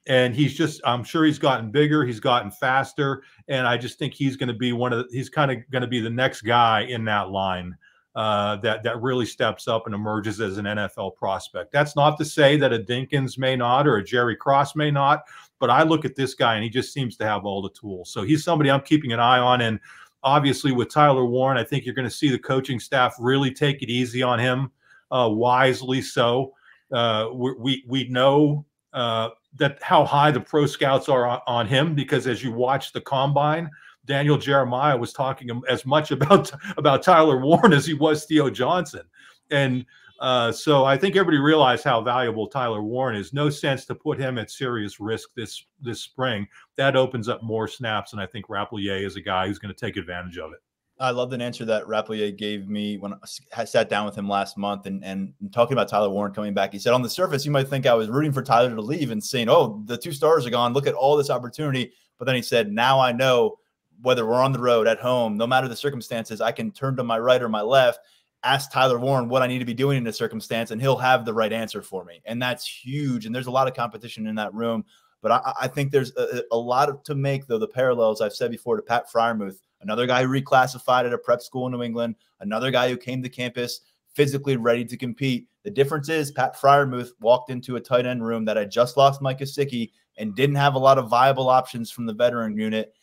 and he's just i'm sure he's gotten bigger he's gotten faster and i just think he's going to be one of the, he's kind of going to be the next guy in that line uh, that that really steps up and emerges as an nfl prospect that's not to say that a dinkins may not or a jerry cross may not but i look at this guy and he just seems to have all the tools. So he's somebody i'm keeping an eye on. And obviously with tyler warren i think you're going to see the coaching staff really take it easy on him uh, wisely so. Uh, we we know uh, that how high the pro scouts are on, on, him because as you watch the combine, Daniel Jeremiah was talking as much [laughs] about about Tyler Warren as he was Theo Johnson, and uh, so I think everybody realized how valuable Tyler Warren is. No sense to put him at serious risk this this spring. That opens up more snaps, and I think Rappleyea is a guy who's going to take advantage of it. I love the answer that Rappleyea gave me when I sat down with him last month and, and talking about Tyler Warren coming back. He said, on the surface, you might think I was rooting for Tyler to leave and saying, oh, the two stars are gone. Look at all this opportunity. But then he said, now I know whether we're on the road, at home, no matter the circumstances, I can turn to my right or my left, ask Tyler Warren what I need to be doing in this circumstance, and he'll have the right answer for me. And that's huge. And there's a lot of competition in that room. But I, I think there's a, a lot to make, though, the parallels I've said before to Pat Freiermuth another guy who reclassified at a prep school in New England, another guy who came to campus physically ready to compete. The difference is Pat Freiermuth walked into a tight end room that had just lost Mike Gesicki and didn't have a lot of viable options from the veteran unit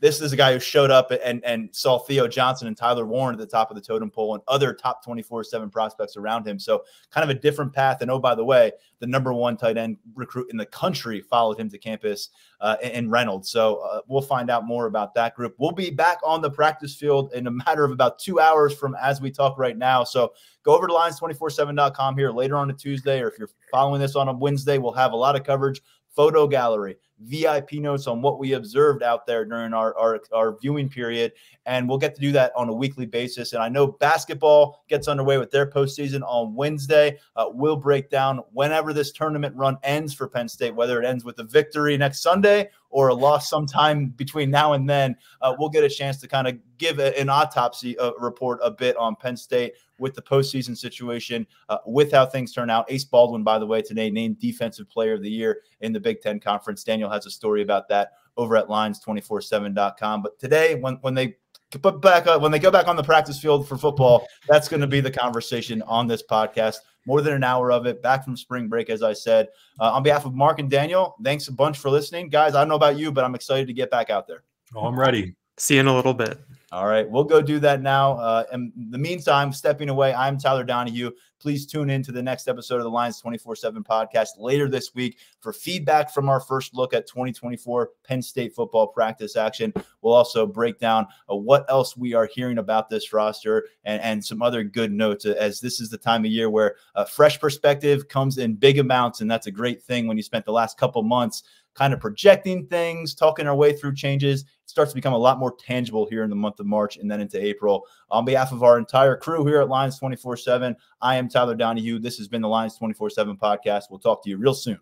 this is a guy who showed up and and saw Theo Johnson and Tyler Warren at the top of the totem pole and other top 24-7 prospects around him. So kind of a different path. And oh, by the way, the number one tight end recruit in the country followed him to campus uh, in Reynolds. So uh, we'll find out more about that group. We'll be back on the practice field in a matter of about two hours from as we talk right now. So go over to lions247.com here later on a Tuesday, or if you're following this on a Wednesday, we'll have a lot of coverage photo gallery, VIP notes on what we observed out there during our, our, our viewing period. And we'll get to do that on a weekly basis. And I know basketball gets underway with their postseason on Wednesday. Uh, we'll break down whenever this tournament run ends for Penn State, whether it ends with a victory next Sunday or a loss sometime between now and then. Uh, we'll get a chance to kind of give a, an autopsy uh, report a bit on Penn State with the postseason situation, uh, with how things turn out. Ace Baldwin, by the way, today named Defensive Player of the Year in the Big Ten Conference. Daniel has a story about that over at lions247.com. But today, when when they put back up, when they go back on the practice field for football, that's going to be the conversation on this podcast. More than an hour of it, back from spring break, as I said. Uh, on behalf of Mark and Daniel, thanks a bunch for listening, guys. I don't know about you, but I'm excited to get back out there. Oh, I'm ready. See you in a little bit. All right, we'll go do that now. Uh, in the meantime, stepping away, I'm Tyler Donohue. Please tune in to the next episode of the Lions 24 7 podcast later this week for feedback from our first look at 2024 Penn State football practice action. We'll also break down uh, what else we are hearing about this roster and, and some other good notes, uh, as this is the time of year where a fresh perspective comes in big amounts. And that's a great thing when you spent the last couple months kind of projecting things, talking our way through changes. Starts to become a lot more tangible here in the month of March and then into April. On behalf of our entire crew here at Lions 24 7, I am Tyler Donohue. This has been the Lions 24 7 podcast. We'll talk to you real soon.